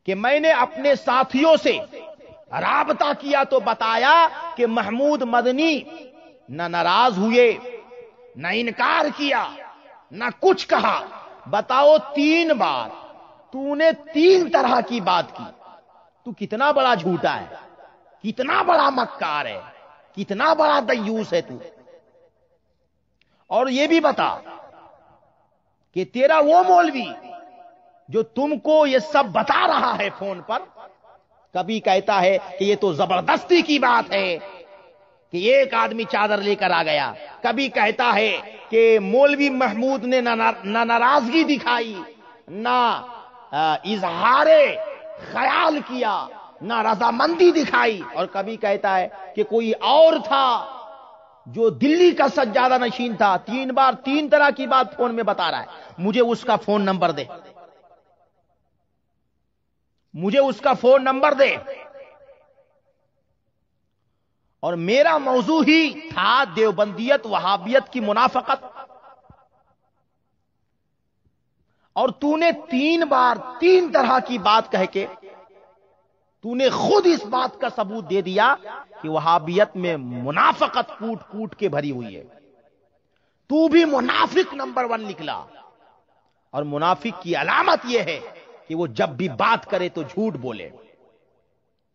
कि मैंने अपने साथियों से राबता किया तो बताया कि महमूद मदनी न नाराज़ हुए, न इनकार किया, न कुछ कहा। बताओ तीन बार, तूने तीन तरह की बात की। तू कितना बड़ा झूठा है, कितना बड़ा मक्कार है, कितना बड़ा दयूस है तू। और यह भी बता कि तेरा वो मौलवी जो तुमको ये सब बता रहा है फ़ोन पर, कभी कहता है कि ये तो ज़बरदस्ती की बात है, कि एक आदमी चादर लेकर आ गया। कभी कहता है कि मौलवी महमूद ने ना नाराज़गी दिखाई, ना इजहारे, ख्याल किया, ना रजामंदी दिखाई। और कभी कहता है कि कोई और था जो दिल्ली का सज्जादा नशीन था। तीन बार तीन तरह की बात फ़ोन में बता रहा है। मुझे उसका फ़ोन नंबर दे। मुझे उसका फ़ोन नंबर दे। और मेरा मौजू ही था देवबंदियत, वहाबियत की मुनाफकत। और तूने तीन बार तीन तरह की बात कह के, तूने खुद इस बात का सबूत दे दिया कि वहाबियत में मुनाफकत कूट कूट के भरी हुई है। तू भी मुनाफिक नंबर वन निकला। और मुनाफिक की अलामत यह है कि वो जब भी बात करे तो झूठ बोले।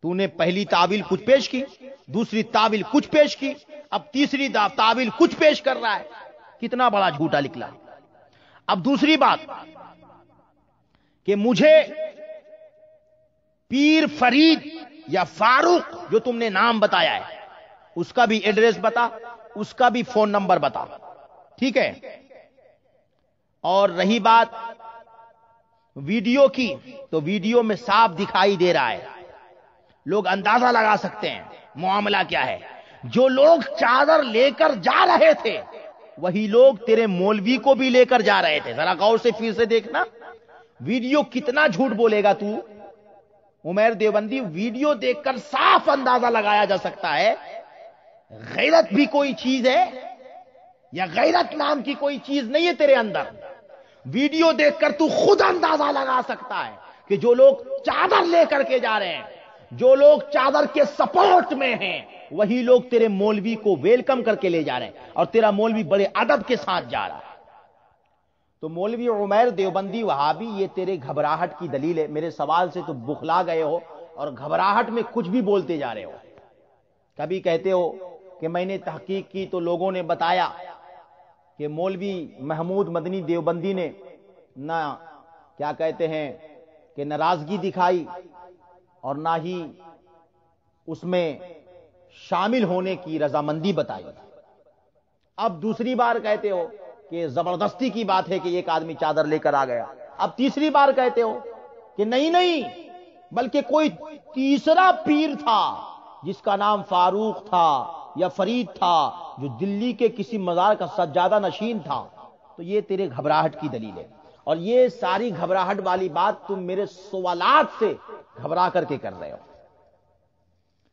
तूने पहली ताविल कुछ पेश की, दूसरी ताविल कुछ पेश की, अब तीसरी ताविल कुछ पेश कर रहा है। कितना बड़ा झूठा निकला। अब दूसरी बात, कि मुझे पीर फरीद या फारूक, जो तुमने नाम बताया है, उसका भी एड्रेस बता, उसका भी फ़ोन नंबर बता। ठीक है? और रही बात वीडियो की तो वीडियो में साफ़ दिखाई दे रहा है। लोग अंदाज़ा लगा सकते हैं, मामला क्या है। जो लोग चादर लेकर जा रहे थे, वही लोग तेरे मौलवी को भी लेकर जा रहे थे। जरा गौर से फिर से देखना। वीडियो कितना झूठ बोलेगा तू? उमेर देवबंदी, वीडियो देखकर साफ़ अंदाज़ा लगाया जा सकता है। गैरत भी कोई चीज़ है, या गैरत नाम की कोई चीज़ नहीं है तेरे अंदर। वीडियो देखकर तू खुद अंदाज़ा लगा सकता है कि जो लोग चादर लेकर के जा रहे हैं, जो लोग चादर के सपोर्ट में हैं, वही लोग तेरे मौलवी को वेलकम करके ले जा रहे हैं और तेरा मौलवी बड़े अदब के साथ जा रहा है। तो मौलवी उमैर देवबंदी वहाबी, ये तेरे घबराहट की दलील है। मेरे सवाल से तो बुखला गए हो और घबराहट में कुछ भी बोलते जा रहे हो। कभी कहते हो कि मैंने तहकीक की तो लोगों ने बताया कि मौलवी महमूद मदनी देवबंदी ने ना क्या कहते हैं कि नाराज़गी दिखाई और ना ही उसमें शामिल होने की रजामंदी बताई। अब दूसरी बार कहते हो कि ज़बरदस्ती की बात है कि एक आदमी चादर लेकर आ गया। अब तीसरी बार कहते हो कि नहीं नहीं, बल्कि कोई तीसरा पीर था जिसका नाम फारूक था। या फरीद था, जो दिल्ली के किसी मजार का सज्जादा नशीन था तो ये तेरे घबराहट की दलील है। और ये सारी घबराहट वाली बात तुम मेरे सवालात से घबरा करके कर रहे हो।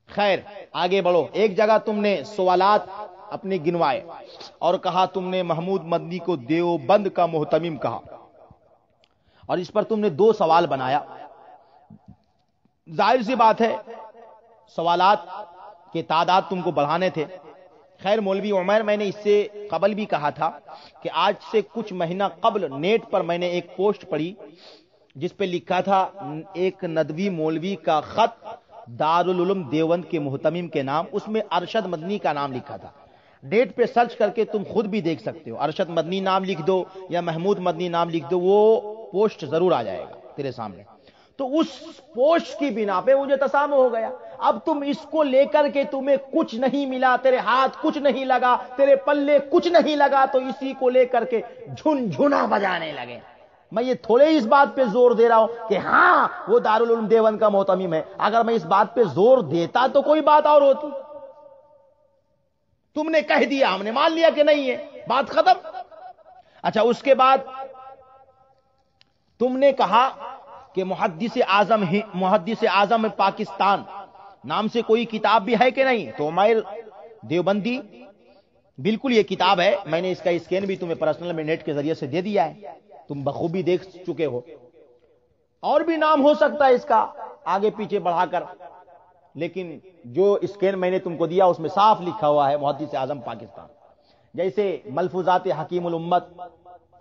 खैर, आगे बढ़ो। एक जगह तुमने सवालात अपने गिनवाए और कहा तुमने महमूद मदनी को देवबंद का मोहतमिम कहा। और इस पर तुमने दो सवाल बनाया। ज़ाहिर सी बात है, सवालात के तादाद तुमको बढ़ाने थे। खैर, मौलवी उमर, मैंने इससे कबल भी कहा था कि आज से कुछ महीना कबल नेट पर मैंने एक पोस्ट पढ़ी, जिस पे लिखा था, एक नदवी मौलवी का खत दारुल देवंद के मुहतमीम के नाम, उसमें अरशद मदनी का नाम लिखा था। डेट पे सर्च करके तुम खुद भी देख सकते हो। अरशद मदनी नाम लिख दो या महमूद मदनी नाम लिख दो, वो पोस्ट ज़रूर आ जाएगा तेरे सामने। तो उस पोस्ट की बिना पे मुझे तसाम हो गया। अब तुम इसको लेकर के तुम्हें कुछ नहीं मिला, तेरे हाथ कुछ नहीं लगा, तेरे पल्ले कुछ नहीं लगा तो इसी को लेकर के झुनझुना बजाने लगे। मैं ये थोड़े इस बात पे ज़ोर दे रहा हूँ कि हाँ, वो दारुल देवन का मोहतमीम है। अगर मैं इस बात पे ज़ोर देता तो कोई बात और होती। तुमने कह दिया, हमने मान लिया कि नहीं है। बात खत्म। अच्छा उसके बाद तुमने कहा कि मुहदस आज़म मुहदस आज़म पाकिस्तान। नाम से कोई किताब भी है कि नहीं? तो मैं देवबंदी, बिल्कुल ये किताब है। मैंने इसका स्कैन भी तुम्हें पर्सनल में नेट के ज़रिए से दे दिया है। तुम बखूबी देख चुके हो। और भी नाम हो सकता है इसका, आगे पीछे बढ़ाकर। लेकिन जो स्कैन मैंने तुमको दिया, उसमें साफ़ लिखा हुआ है मुहदस आज़म, पाकिस्तान। जैसे मलफूजात हकीम उम्मत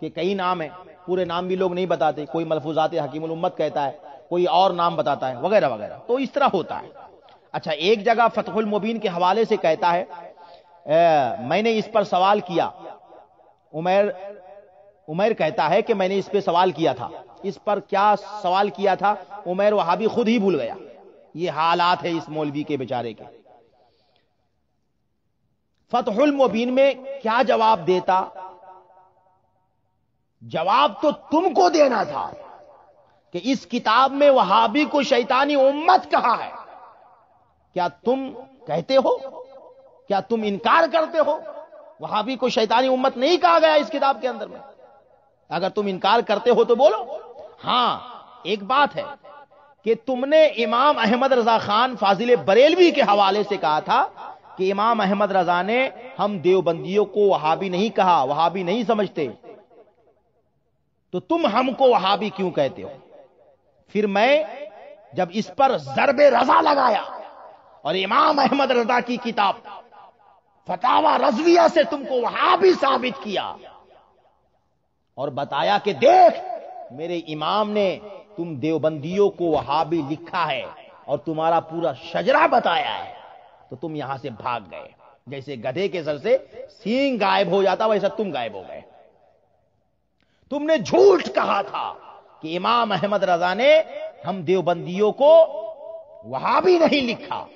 के कई नाम है, पूरे नाम भी लोग नहीं बताते। कोई मलफूजात हकीमुल उम्मत कहता है, कोई और नाम बताता है, वगैरह वगैरह। तो इस तरह होता है। अच्छा एक जगह फतहुल मुबीन के हवाले से कहता है ए, मैंने इस पर सवाल किया। उमैर उमैर कहता है कि मैंने इस पर सवाल किया था। इस पर क्या सवाल किया था? उमैर वहाँ भी खुद ही भूल गया। ये हालात है इस मौलवी के बेचारे के। फतहुल मुबीन में क्या जवाब देता? जवाब तो तुमको देना था कि इस किताब में वहाबी को शैतानी उम्मत कहा है? क्या तुम कहते हो? क्या तुम इनकार करते हो? वहाँ भी कोई शैतानी उम्मत नहीं कहा गया इस किताब के अंदर में। अगर तुम इनकार करते हो तो बोलो। हाँ, एक बात है कि तुमने इमाम अहमद रजा खान फाजिल बरेलवी के हवाले से कहा था कि इमाम अहमद रजा ने हम देवबंदियों को वहाबी नहीं कहा, वहाबी नहीं समझते। तो तुम हमको वहाबी क्यों कहते हो? फिर मैं जब इस पर जरबे रजा लगाया और इमाम अहमद रजा की किताब। फतावा रजविया से तुमको वहाँ भी साबित किया। और बताया कि देख, मेरे इमाम ने तुम देवबंदियों को वहाँ भी लिखा है और तुम्हारा पूरा शजरा बताया है। तो तुम यहाँ से भाग गए। जैसे गधे के सर से सींग गायब हो जाता, वैसा तुम गायब हो गए। तुमने झूठ कहा था कि इमाम अहमद रजा ने हम देवबंदियों को वहाँ भी नहीं लिखा।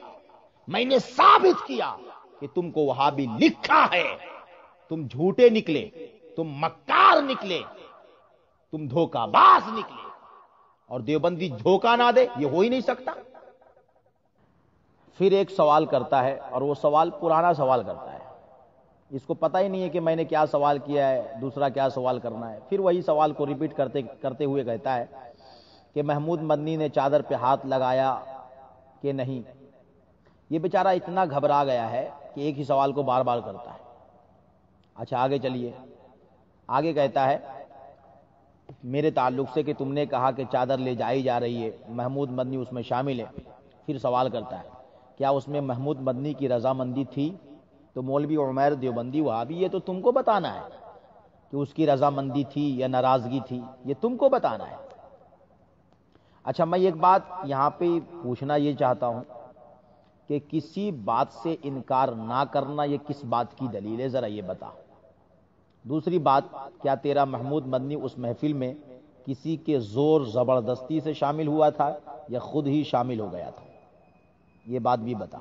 मैंने साबित किया कि तुमको वहाँ भी लिखा है। तुम झूठे निकले, तुम मक्कार निकले, तुम धोखाबाज निकले। और देवबंदी धोखा ना दे, ये हो ही नहीं सकता। फिर एक सवाल करता है, और वो सवाल पुराना सवाल करता है। इसको पता ही नहीं है कि मैंने क्या सवाल किया है, दूसरा क्या सवाल करना है। फिर वही सवाल को रिपीट करते करते हुए कहता है कि महमूद मदनी ने चादर पे हाथ लगाया कि नहीं? ये बेचारा इतना घबरा गया है कि एक ही सवाल को बार बार करता है। अच्छा आगे चलिए। आगे कहता है, मेरे ताल्लुक से कि तुमने कहा कि चादर ले जाई जा रही है, महमूद मदनी उसमें शामिल है। फिर सवाल करता है, क्या उसमें महमूद मदनी की रजामंदी थी? तो मौलवी उमैर देवबंदी वहाँ भी ये तो तुमको बताना है कि उसकी रजामंदी थी या नाराज़गी थी, ये तुमको बताना है। अच्छा मैं एक बात यहाँ पे पूछना ये चाहता हूँ कि किसी बात से इनकार ना करना ये किस बात की दलील है? जरा ये बता। दूसरी बात, क्या तेरा महमूद मदनी उस महफिल में किसी के ज़ोर ज़बरदस्ती से शामिल हुआ था या खुद ही शामिल हो गया था? ये बात भी बता।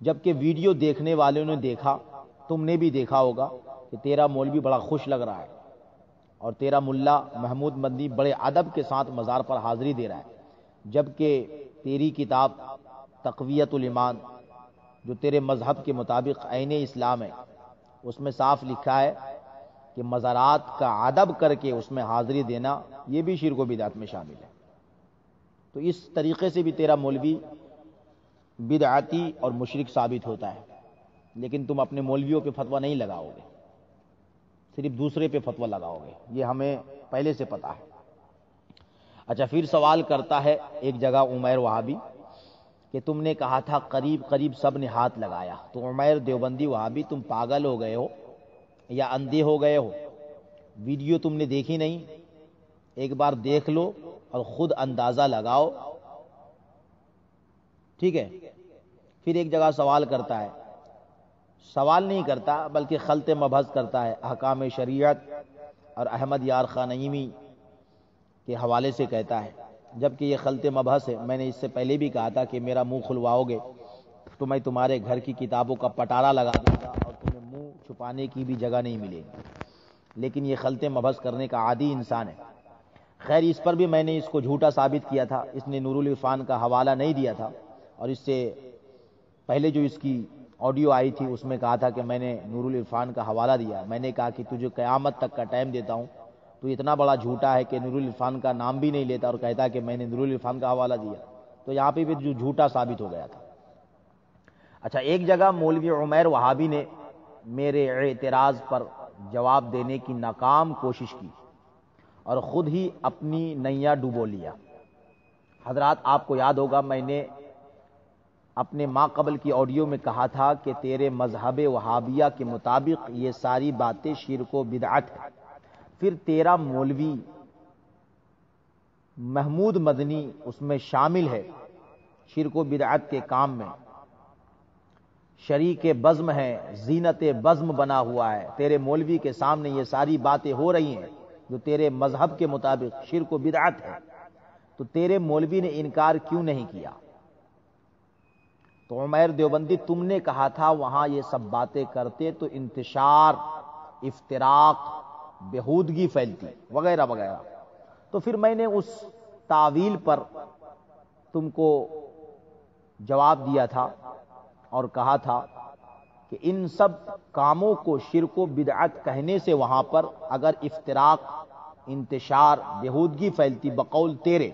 जबकि वीडियो देखने वालों ने देखा, तुमने भी देखा होगा कि तेरा मौलवी बड़ा खुश लग रहा है और तेरा मुल्ला महमूद मदनी बड़े अदब के साथ मज़ार पर हाजिरी दे रहा है, जबकि तेरी किताब तकवीतुल ईमान, जो तेरे मज़हब के मुताबिक आन इस्लाम है, उसमें साफ़ लिखा है कि मज़ारात का अदब करके उसमें हाजिरी देना यह भी शिर को बिदात में शामिल है। तो इस तरीके से भी तेरा मौलवी बिदआती और मुशरक साबित होता है। लेकिन तुम अपने मौलवियों पे फतवा नहीं लगाओगे, सिर्फ़ दूसरे पे फतवा लगाओगे, ये हमें पहले से पता है। अच्छा फिर सवाल करता है एक जगह उमैर वहाबी। कि तुमने कहा था, करीब करीब सबने हाथ लगाया। तो उमैर देवबंदी, वहाँ भी तुम पागल हो गए हो या अंधे हो गए हो? वीडियो तुमने देखी नहीं? एक बार देख लो और खुद अंदाज़ा लगाओ। ठीक है? फिर एक जगह सवाल करता है। सवाल नहीं करता, बल्कि खलत मबहस करता है। अहकाम शरीयत और अहमद यार खानईमी के हवाले से कहता है। जबकि ये खलत मबहस है। मैंने इससे पहले भी कहा था कि मेरा मुँह खुलवाओगे तो मैं तुम्हारे घर की किताबों का पटारा लगा दूँगा और तुम्हें मुँह छुपाने की भी जगह नहीं मिलेगी। लेकिन ये खलत मबहस करने का आदि इंसान है। खैर, इस पर भी मैंने इसको झूठा साबित किया था। इसने नूरुल इरफान का हवाला नहीं दिया था। और इससे पहले जो इसकी ऑडियो आई थी, उसमें कहा था कि मैंने नूरुल इरफान का हवाला दिया। मैंने कहा कि तुझे क़यामत तक का टाइम देता हूँ। तो इतना बड़ा झूठा है कि नूरुल इरफान का नाम भी नहीं लेता और कहता कि मैंने नूरुल इरफान का हवाला दिया। तो यहाँ पे भी झूठा साबित हो गया था। अच्छा एक जगह मौलवी उमैर वहाबी ने मेरे एतराज़ पर जवाब देने की नाकाम कोशिश की और ख़ुद ही अपनी नैया डुबो लिया। हजरात, आपको याद होगा, मैंने अपने माँ कबल की ऑडियो में कहा था कि तेरे मज़हब वहाबिया के मुताबिक ये सारी बातें शिर को बिदात है। फिर तेरा मौलवी महमूद मदनी उसमें शामिल है शिरक बिदअत के काम में। शरीक बज़म है जीनत बज़म बना हुआ है। तेरे मौलवी के सामने ये सारी बातें हो रही हैं जो तेरे मज़हब के मुताबिक शिरक बिदअत है। तो तेरे मौलवी ने इनकार क्यों नहीं किया? तो उमैर देवबंदी, तुमने कहा था, वहाँ ये सब बातें करते तो इंतशार, इफ्तराक बेहूदगी फैलती, वगैरह वगैरह। तो फिर मैंने उस तावील पर तुमको जवाब दिया था और कहा था कि इन सब कामों को, शिरको, बिदअत कहने से वहाँ पर अगर इफ्तराक, इंतशार, बेहूदगी फैलती बकौल तेरे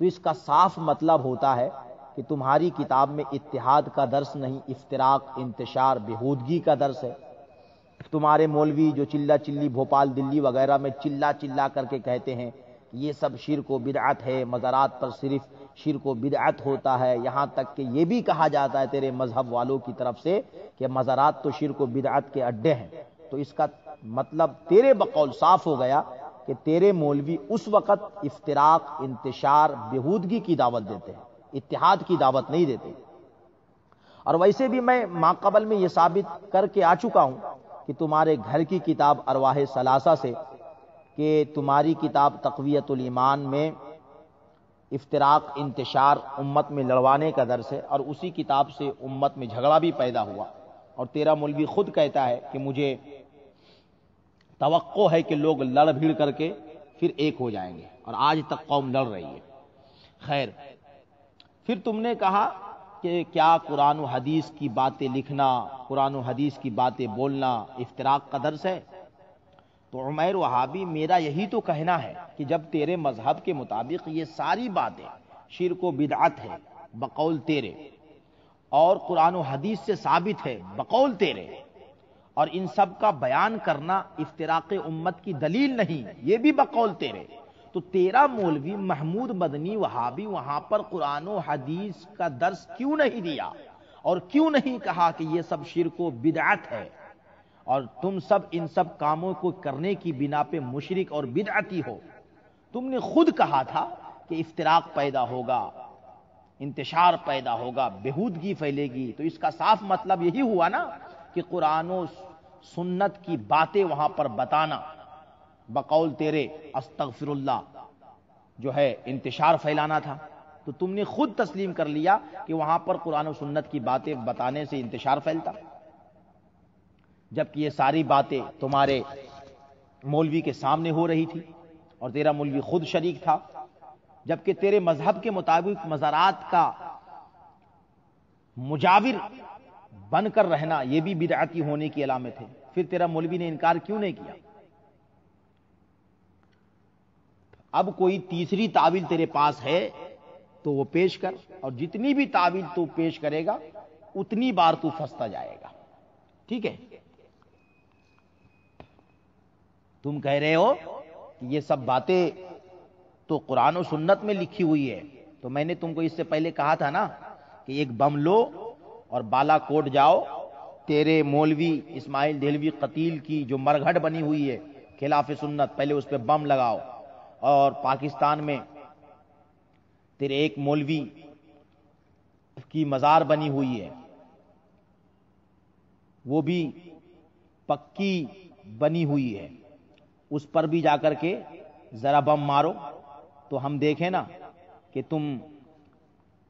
तो इसका साफ़ मतलब होता है कि तुम्हारी किताब में इतिहाद का दर्स नहीं, इफ्तराक, इंतशार, बेहूदगी का दर्स है। तुम्हारे मौलवी जो चिल्ला चिल्ली भोपाल, दिल्ली वगैरह में चिल्ला चिल्ला करके कहते हैं ये सब शिर को बिदअत है, मज़ारात पर सिर्फ़ शिर को बिदअत होता है। यहाँ तक कि यह भी कहा जाता है तेरे मज़हब वालों की तरफ़ से कि मज़ारात तो शिर को बिदअत के अड्डे हैं। तो इसका मतलब तेरे बकौल साफ़ हो गया कि तेरे मौलवी उस वक़्त इफ्तराक, इंतशार, बेहूदगी की दावत देते हैं इतिहाद की दावत नहीं देते। और वैसे भी मैं माकबल में यह साबित करके आ चुका हूँ कि तुम्हारे घर की किताब अरवाह सलासा से, कि तुम्हारी किताब तकवीतुल ईमान में इफ्तराक, इंतशार उम्मत में लड़वाने का दर्स है और उसी किताब से उम्मत में झगड़ा भी पैदा हुआ। और तेरा मौलवी खुद कहता है कि मुझे तो है कि लोग लड़ भीड़ करके फिर एक हो जाएँगे और आज तक कौम लड़ रही है। खैर, फिर तुमने कहा कि क्या कुरान हदीस की बातें लिखना, कुरान हदीस की बातें बोलना इफ्तराक का दर्स है? तो उमैर वहाबी, मेरा यही तो कहना है कि जब तेरे मज़हब के मुताबिक ये सारी बातें शिर को बिदात है, बकौल तेरे। और कुरान हदीस से साबित है, बकौल तेरे। और इन सब का बयान करना इफ्तराक उम्मत की दलील नहीं, ये भी बकौल तेरे। तो तेरा मौलवी महमूद मदनी वहाबी वहाँ पर कुरान हदीस का दर्स क्यों नहीं दिया? और क्यों नहीं कहा कि यह सब शिर को बिदात है? और तुम सब इन सब कामों को करने की बिना पे मुशरिक और बिदाती हो। तुमने खुद कहा था कि इफ्तराक पैदा होगा, इंतशार पैदा होगा, बेहूदगी फैलेगी। तो इसका साफ़ मतलब यही हुआ ना कि कुरान सुन्नत की बातें वहाँ पर बताना। बकौल तेरे, अस्तगफिरुल्लाह। जो है, इंतशार फैलाना था। तो तुमने खुद तस्लीम कर लिया कि वहाँ पर कुरान सुन्नत की बातें बताने से इंतशार फैलता। जबकि ये सारी बातें तुम्हारे मौलवी के सामने हो रही थी और तेरा मौलवी खुद शरीक था। जबकि तेरे मज़हब के मुताबिक मज़ारात का मुजाविर बनकर रहना यह भी बिदाती होने की अलामत है। फिर तेरा मौलवी ने इनकार क्यों नहीं किया? अब कोई तीसरी तावील तेरे पास है तो वो पेश कर, और जितनी भी तावील तू पेश करेगा, उतनी बार तू फंसता जाएगा। ठीक है? तुम कह रहे हो कि ये सब बातें तो कुरान और सुन्नत में लिखी हुई है। तो मैंने तुमको इससे पहले कहा था ना कि एक बम लो और बालाकोट जाओ। तेरे मौलवी इस्माइल देलवी कतील की जो मरघट बनी हुई है, खिलाफ सुन्नत, पहले उस पर बम लगाओ। और पाकिस्तान में तेरे एक मौलवी की मजार बनी हुई है। वो भी पक्की बनी हुई है। उस पर भी जाकर के जरा बम मारो। तो हम देखें ना कि तुम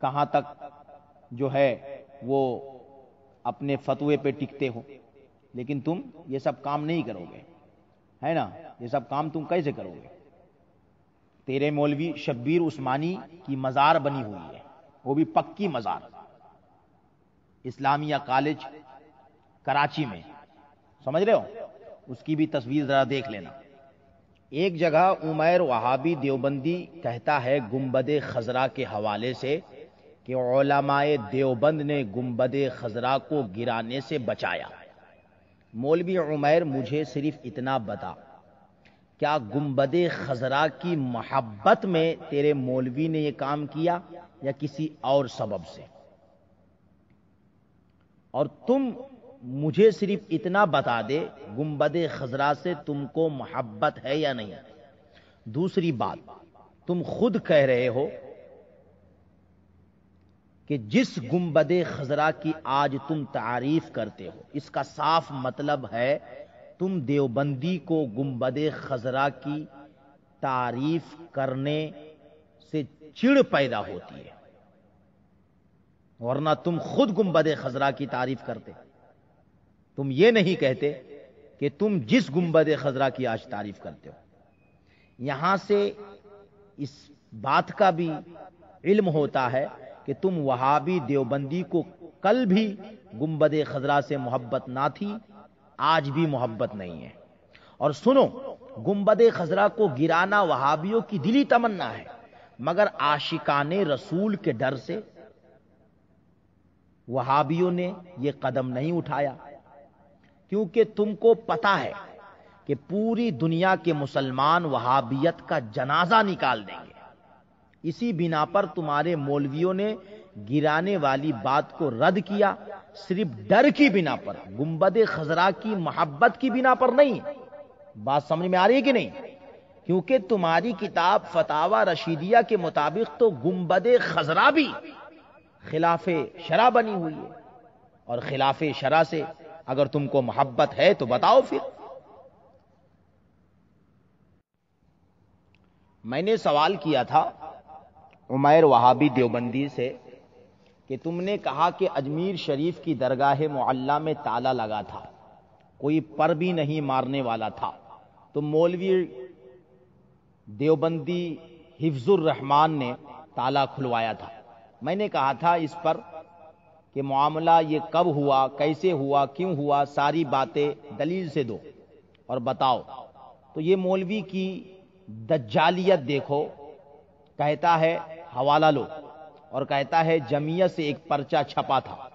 कहाँ तक जो है वो अपने फतवे पे टिकते हो। लेकिन तुम ये सब काम नहीं करोगे। है ना? ये सब काम तुम कैसे करोगे? तेरे मौलवी शब्बीर उस्मानी की मजार बनी हुई है। वो भी पक्की मजार। इस्लामिया कॉलेज कराची में। समझ रहे हो? उसकी भी तस्वीर जरा देख लेना। एक जगह उमैर वहाबी देवबंदी कहता है गुंबद खजरा के हवाले से कि ओलमाए देवबंद ने गुंबद खजरा को गिराने से बचाया। मौलवी उमैर मुझे सिर्फ़ इतना बता। क्या गुंबद खजरा की मोहब्बत में तेरे मौलवी ने यह काम किया या किसी और सबब से? और तुम मुझे सिर्फ़ इतना बता दे गुंबद खजरा से तुमको मोहब्बत है या नहीं? दूसरी बात, तुम खुद कह रहे हो कि जिस गुंबद खजरा की आज तुम तारीफ़ करते हो, इसका साफ़ मतलब है तुम देवबंदी को गुंबद खजरा की तारीफ़ करने से चिड़ पैदा होती है। वरना तुम खुद गुंबद खजरा की तारीफ़ करते। तुम ये नहीं कहते कि तुम जिस गुंबद खजरा की आज तारीफ़ करते हो। यहाँ से इस बात का भी इल्म होता है कि तुम वहाबी देवबंदी को कल भी गुंबद खजरा से मोहब्बत ना थी आज भी मोहब्बत नहीं है। और सुनो गुंबद खजरा को गिराना वहाबियों की दिली तमन्ना है, मगर आशिकान रसूल के डर से वहाबियों ने यह कदम नहीं उठाया। क्योंकि तुमको पता है कि पूरी दुनिया के मुसलमान वहाबियत का जनाजा निकाल देंगे। इसी बिना पर तुम्हारे मौलवियों ने गिराने वाली बात को रद्द किया सिर्फ़ डर की बिना पर गुंबद खजरा की मोहब्बत की बिना पर नहीं। बात समझ में आ रही है कि नहीं? क्योंकि तुम्हारी किताब फतावा रशीदिया के मुताबिक तो गुंबद खजरा भी खिलाफ शरा बनी हुई है। और खिलाफ शरा से अगर तुमको मोहब्बत है तो बताओ फिर। मैंने सवाल किया था उमैर वहाबी देवबंदी से कि तुमने कहा कि अजमीर शरीफ की दरगाह मुअल्ला में ताला लगा था। कोई पर भी नहीं मारने वाला था। तो मौलवी देवबंदी हिफ्जुर रहमान ने ताला खुलवाया था। मैंने कहा था इस पर कि मामला ये कब हुआ, कैसे हुआ, क्यों हुआ, सारी बातें दलील से दो और बताओ। तो ये मौलवी की दज्जालियत देखो, कहता है, हवाला लो। और कहता है जमीयत से एक पर्चा छपा था।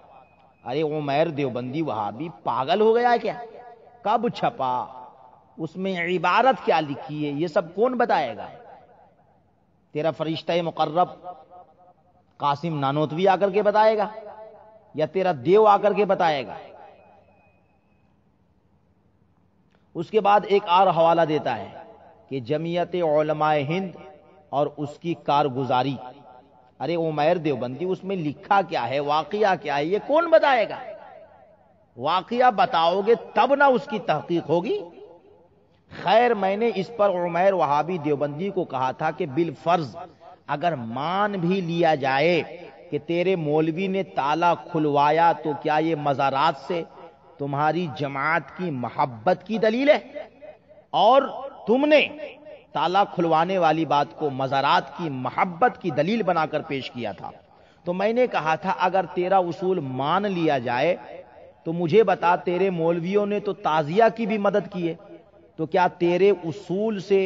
अरे उमैर देवबंदी वहाँ भी पागल हो गया क्या? कब छपा? उसमें इबारत क्या लिखी है? ये सब कौन बताएगा? तेरा फरिश्ता मुकर्रब, कासिम नानोतवी आकर के बताएगा? या तेरा देव आकर के बताएगा? उसके बाद एक और हवाला देता है कि जमीयत ओलमाए हिंद और उसकी कारगुजारी। अरे उमैर देवबंदी, उसमें लिखा क्या है, वाकया क्या है, ये कौन बताएगा? वाकया बताओगे तब ना उसकी तहकीक होगी। खैर, मैंने इस पर उमैर वहाबी देवबंदी को कहा था कि बिल फ़र्ज़ अगर मान भी लिया जाए कि तेरे मौलवी ने ताला खुलवाया तो क्या ये मजारात से तुम्हारी जमात की मोहब्बत की दलील है? और तुमने ताला खुलवाने वाली बात को मजारात की, मोहब्बत की दलील बनाकर पेश किया था। तो मैंने कहा था, अगर तेरा उसूल मान लिया जाए तो मुझे बता, तेरे मौलवियों ने तो ताजिया की भी मदद की है। तो क्या तेरे उसूल से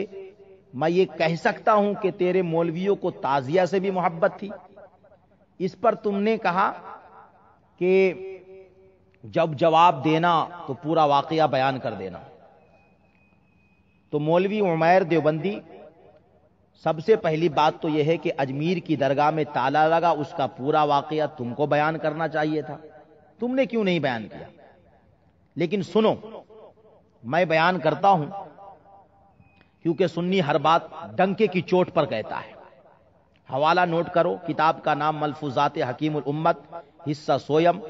मैं ये कह सकता हूँ कि तेरे मौलवियों को ताजिया से भी मोहब्बत थी? इस पर तुमने कहा कि जब जवाब देना तो पूरा वाकया बयान कर देना। तो मौलवी उमैर देवबंदी, सबसे पहली बात तो यह है कि अजमीर की दरगाह में ताला लगा, उसका पूरा वाकया तुमको बयान करना चाहिए था। तुमने क्यों नहीं बयान किया? लेकिन सुनो, मैं बयान करता हूँ, क्योंकि सुन्नी हर बात डंके की चोट पर कहता है। हवाला नोट करो, किताब का नाम मलफूजात हकीम उम्मत, हिस्सा सोयम,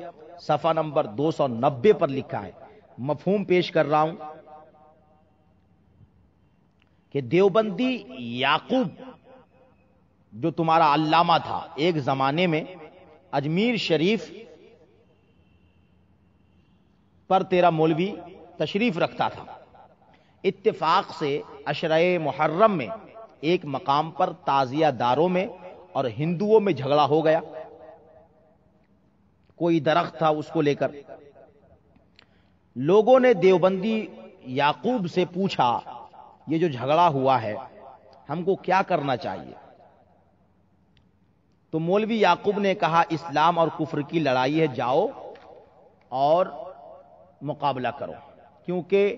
सफ़ा नंबर 290 पर लिखा है। मफहूम पेश कर रहा हूँ कि देवबंदी याकूब, जो तुम्हारा अल्लामा था, एक जमाने में अजमीर शरीफ पर तेरा मौलवी तशरीफ़ रखता था। इत्तेफाक से अशरय मुहर्रम में एक मकाम पर ताजिया दारों में और हिंदुओं में झगड़ा हो गया। कोई दरख्त था उसको लेकर। लोगों ने देवबंदी याकूब से पूछा ये जो झगड़ा हुआ है, हमको क्या करना चाहिए? तो मौलवी याकूब ने कहा, इस्लाम और कुफर की लड़ाई है, जाओ और मुकाबला करो। क्योंकि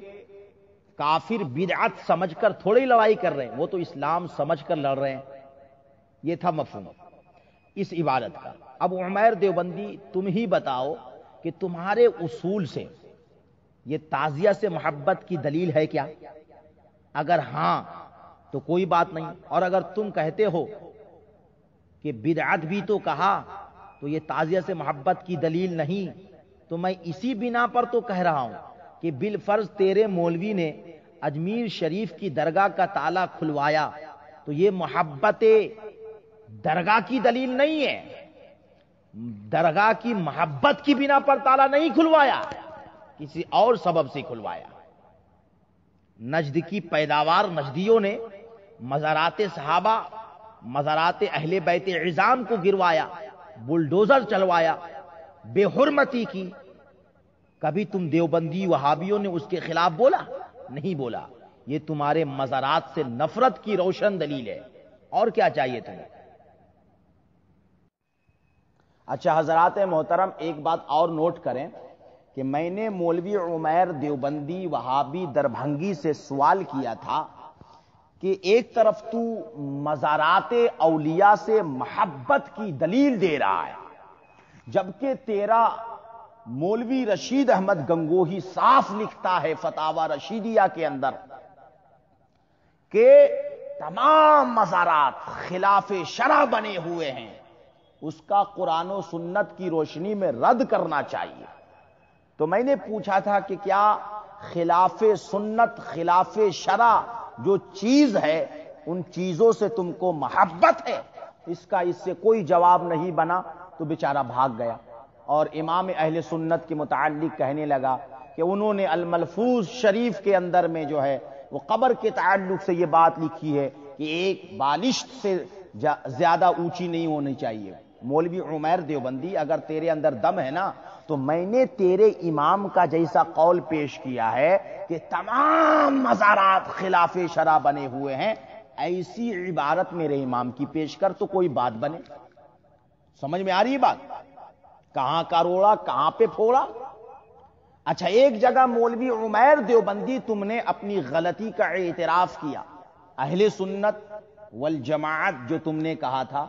काफिर बिदअत समझकर थोड़ी लड़ाई कर रहे हैं, वो तो इस्लाम समझकर लड़ रहे हैं। ये था मफहूम इस इबादत का। अब उमैर देवबंदी, तुम ही बताओ कि तुम्हारे उसूल से, ये ताजिया से मोहब्बत की दलील है क्या? अगर हाँ तो कोई बात नहीं। और अगर तुम कहते हो कि बिदात भी तो कहा तो ये ताजिया से मोहब्बत की दलील नहीं। तो मैं इसी बिना पर तो कह रहा हूँ कि बिल फ़र्ज़ तेरे मौलवी ने अजमीर शरीफ की दरगाह का ताला खुलवाया। तो ये मोहब्बत दरगाह की दलील नहीं है। दरगाह की मोहब्बत की बिना पर ताला नहीं खुलवाया। किसी और सबब से खुलवाया। नजद की पैदावार नजदियों ने मज़ारात सहाबा, मज़ारात अहले बैत इज़ाम को गिरवाया, बुलडोजर चलवाया, बेहरमती की। कभी तुम देवबंदी वहाबियों ने उसके खिलाफ बोला? नहीं बोला। ये तुम्हारे मज़ारात से नफरत की रोशन दलील है। और क्या चाहिए तुम्हें? अच्छा हजरात मोहतरम, एक बात और नोट करें। कि मैंने मौलवी उमैर देवबंदी वहाबी दरभंगी से सवाल किया था कि एक तरफ़ तू मज़ारात अलिया से मोहब्बत की दलील दे रहा है, जबकि तेरा मौलवी रशीद अहमद गंगोही साफ़ लिखता है फतावा रशीदिया के अंदर के तमाम मज़ारात खिलाफ शरा बने हुए हैं, उसका कुरान सुन्नत की रोशनी में रद्द करना चाहिए। तो मैंने पूछा था कि क्या खिलाफ सुन्नत, खिलाफ शरा जो चीज़ है, उन चीज़ों से तुमको मोहब्बत है? इसका इससे कोई जवाब नहीं बना तो बेचारा भाग गया। और इमाम अहल सुन्नत के मुतालिक कहने लगा कि उन्होंने अलमलफूज शरीफ के अंदर में जो है, वो कबर के ताल्लुक से ये बात लिखी है कि एक बालिश से ज़्यादा ऊँची नहीं होनी चाहिए। मौलवी उमैर देवबंदी, अगर तेरे अंदर दम है ना तो मैंने तेरे इमाम का जैसा कौल पेश किया है कि तमाम मजारात खिलाफ शरा बने हुए हैं। ऐसी इबारत मेरे इमाम की पेश कर तो कोई बात बने। समझ में आ रही बात? कहाँ का रोड़ा, कहाँ पे फोड़ा? अच्छा एक जगह मौलवी उमैर देवबंदी तुमने अपनी गलती का एतराफ किया। अहले सुन्नत वल जमात, जो तुमने कहा था।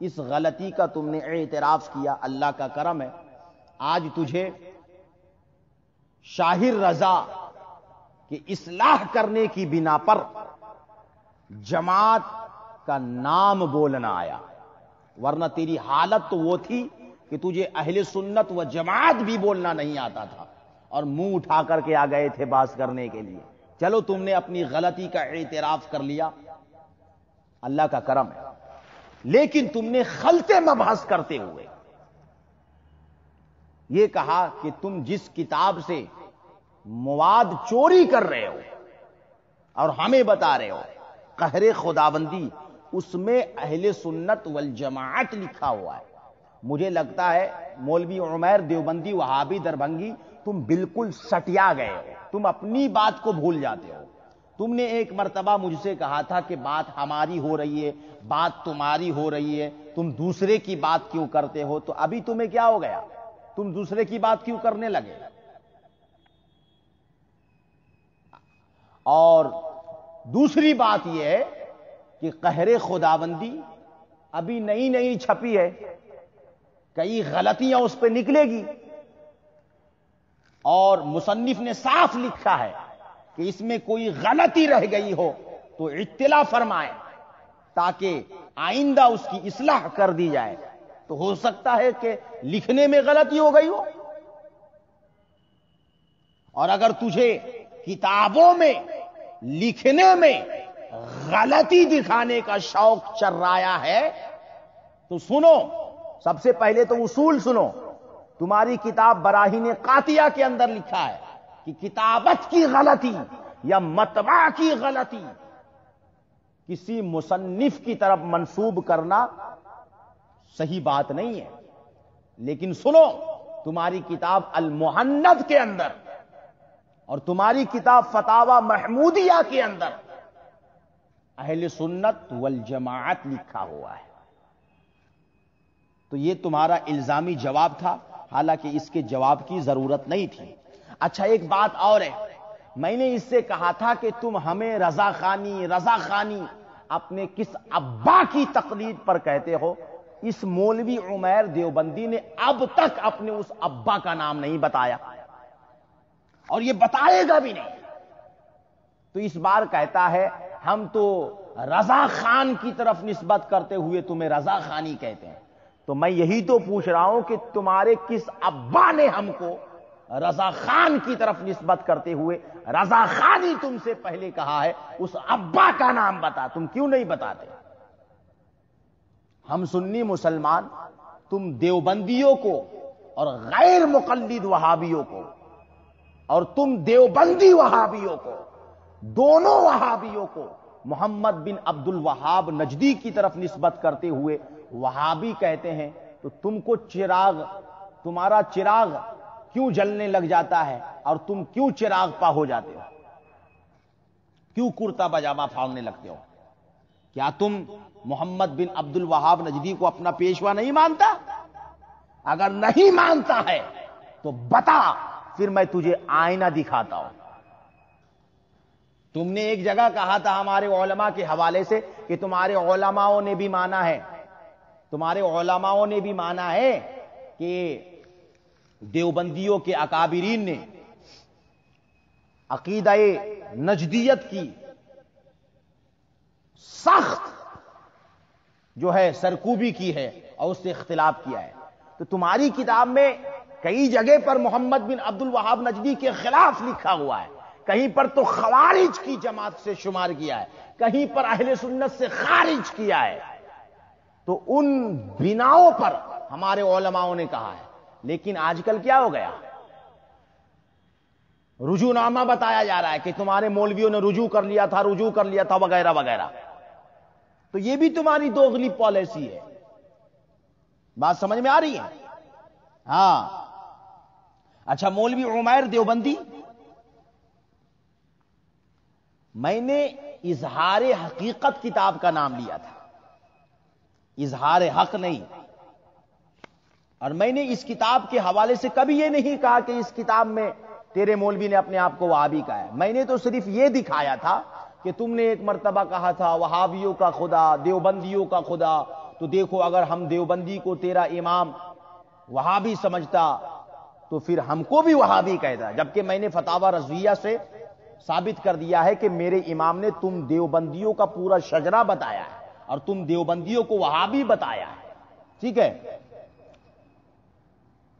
इस गलती का तुमने एतराफ किया, अल्लाह का करम है। आज तुझे शाहिर रजा की इसलाह करने की बिना पर जमात का नाम बोलना आया। वरना तेरी हालत तो वो थी कि तुझे अहले सुन्नत व जमात भी बोलना नहीं आता था और मुँह उठा करके आ गए थे बास करने के लिए। चलो तुमने अपनी गलती का एतराफ कर लिया। अल्लाह का करम है। लेकिन तुमने खलते मबहस करते हुए। यह कहा कि तुम जिस किताब से मवाद चोरी कर रहे हो और हमें बता रहे हो, कहरे खुदाबंदी, उसमें अहले सुन्नत वल जमात लिखा हुआ है। मुझे लगता है मौलवी उमैर देवबंदी वहाबी दरभंगी, तुम बिल्कुल सटिया गए हो। तुम अपनी बात को भूल जाते हो। तुमने एक मरतबा मुझसे कहा था कि बात हमारी हो रही है, बात तुम्हारी हो रही है, तुम दूसरे की बात क्यों करते हो? तो अभी तुम्हें क्या हो गया? तुम दूसरे की बात क्यों करने लगे? और दूसरी बात यह है कि कहरे खुदाबंदी अभी नई नई छपी है। कई गलतियाँ उस पर निकलेगी। और मुसन्फ ने साफ़ लिखा है कि इसमें कोई गलती रह गई हो तो इत्तला फरमाए, ताकि आइंदा उसकी इसलाह कर दी जाए। तो हो सकता है कि लिखने में गलती हो गई हो। और अगर तुझे किताबों में, लिखने में गलती दिखाने का शौक चर्राया है तो सुनो, सबसे पहले तो उसूल सुनो। तुम्हारी किताब बराही ने कातिया के अंदर लिखा है। कि किताबत की गलती या मतबा की गलती। किसी मुसन्निफ की तरफ़ मंसूब करना सही बात नहीं है। लेकिन सुनो, तुम्हारी किताब अल मुहन्नद के अंदर और तुम्हारी किताब फतावा महमूदिया के अंदर, अहल सुन्नत वल जमात लिखा हुआ है। तो यह तुम्हारा इल्जामी जवाब था, हालाँकि इसके जवाब की ज़रूरत नहीं थी। अच्छा एक बात और है। मैंने इससे कहा था कि तुम हमें रजा खानी रजा खानी अपने किस अब्बा की तकलीद पर कहते हो? इस मौलवी उमैर देवबंदी ने अब तक अपने उस अब्बा का नाम नहीं बताया। और ये बताएगा भी नहीं। तो इस बार कहता है, हम तो रजा खान की तरफ़ निस्बत करते हुए तुम्हें रजा खानी कहते हैं। तो मैं यही तो पूछ रहा हूँ कि तुम्हारे किस अब्बा ने हमको रजा खान की तरफ़ निस्बत करते हुए, रजा खानी तुमसे पहले कहा है, उस अब्बा का नाम बता, तुम क्यों नहीं बताते? हम सुन्नी मुसलमान, तुम देवबंदियों को और गैर मुकल्लिद वहाबियों को और तुम देवबंदी वहाबियों को, दोनों वहाबियों को मोहम्मद बिन अब्दुल वहाब नजदी की तरफ़ निस्बत करते हुए, वहाबी कहते हैं तो तुमको चिराग, तुम्हारा चिराग क्यों जलने लग जाता है और तुम क्यों चिराग पा हो जाते हो? क्यों कुर्ता पजामा फाड़ने लगते हो? क्या तुम मोहम्मद बिन अब्दुल वहाब नजदी को अपना पेशवा नहीं मानता? अगर नहीं मानता है तो बता, फिर मैं तुझे आईना दिखाता हूँ। तुमने एक जगह कहा था हमारे ओलमा के हवाले से कि तुम्हारे ओलमाओं ने भी माना है। तुम्हारे ओलमाओं ने भी माना है कि देवबंदियों के अकाबरीन ने अकीदा नजदीयत की। सख्त जो है, सरकूबी की है और उससे इख्तिलाफ किया है। तो तुम्हारी किताब में कई जगह पर मोहम्मद बिन अब्दुल वहाब नजदी के खिलाफ लिखा हुआ है। कहीं पर तो खवारिज की जमात से शुमार किया है। कहीं पर अहले सुन्नत से खारिज किया है। तो उन बिनाओं पर हमारे ओलमाओं ने कहा है लेकिन आजकल क्या हो गया? रुजूनामा बताया जा रहा है कि तुम्हारे मौलवियों ने रुजू कर लिया था, रुजू कर लिया था, वगैरह वगैरह। तो यह भी तुम्हारी दोगली पॉलिसी है। बात समझ में आ रही है? हाँ। अच्छा मौलवी उमैर देवबंदी? मैंने इजहार हकीकत किताब का नाम लिया था। इजहार हक नहीं। और मैंने इस किताब के हवाले से कभी यह नहीं कहा कि इस किताब में तेरे मौलवी ने अपने आप को वहाबी कहा है। मैंने तो सिर्फ़ यह दिखाया था कि तुमने एक मरतबा कहा था, वहाबियों का खुदा, देवबंदियों का खुदा। तो देखो, अगर हम देवबंदी को तेरा इमाम वहाबी समझता तो फिर हमको भी वहाबी कहता। जबकि मैंने फतावा रजविया से साबित कर दिया है कि मेरे इमाम ने तुम देवबंदियों का पूरा शजरा बताया है और तुम देवबंदियों को वहाँ भी बताया है। ठीक है?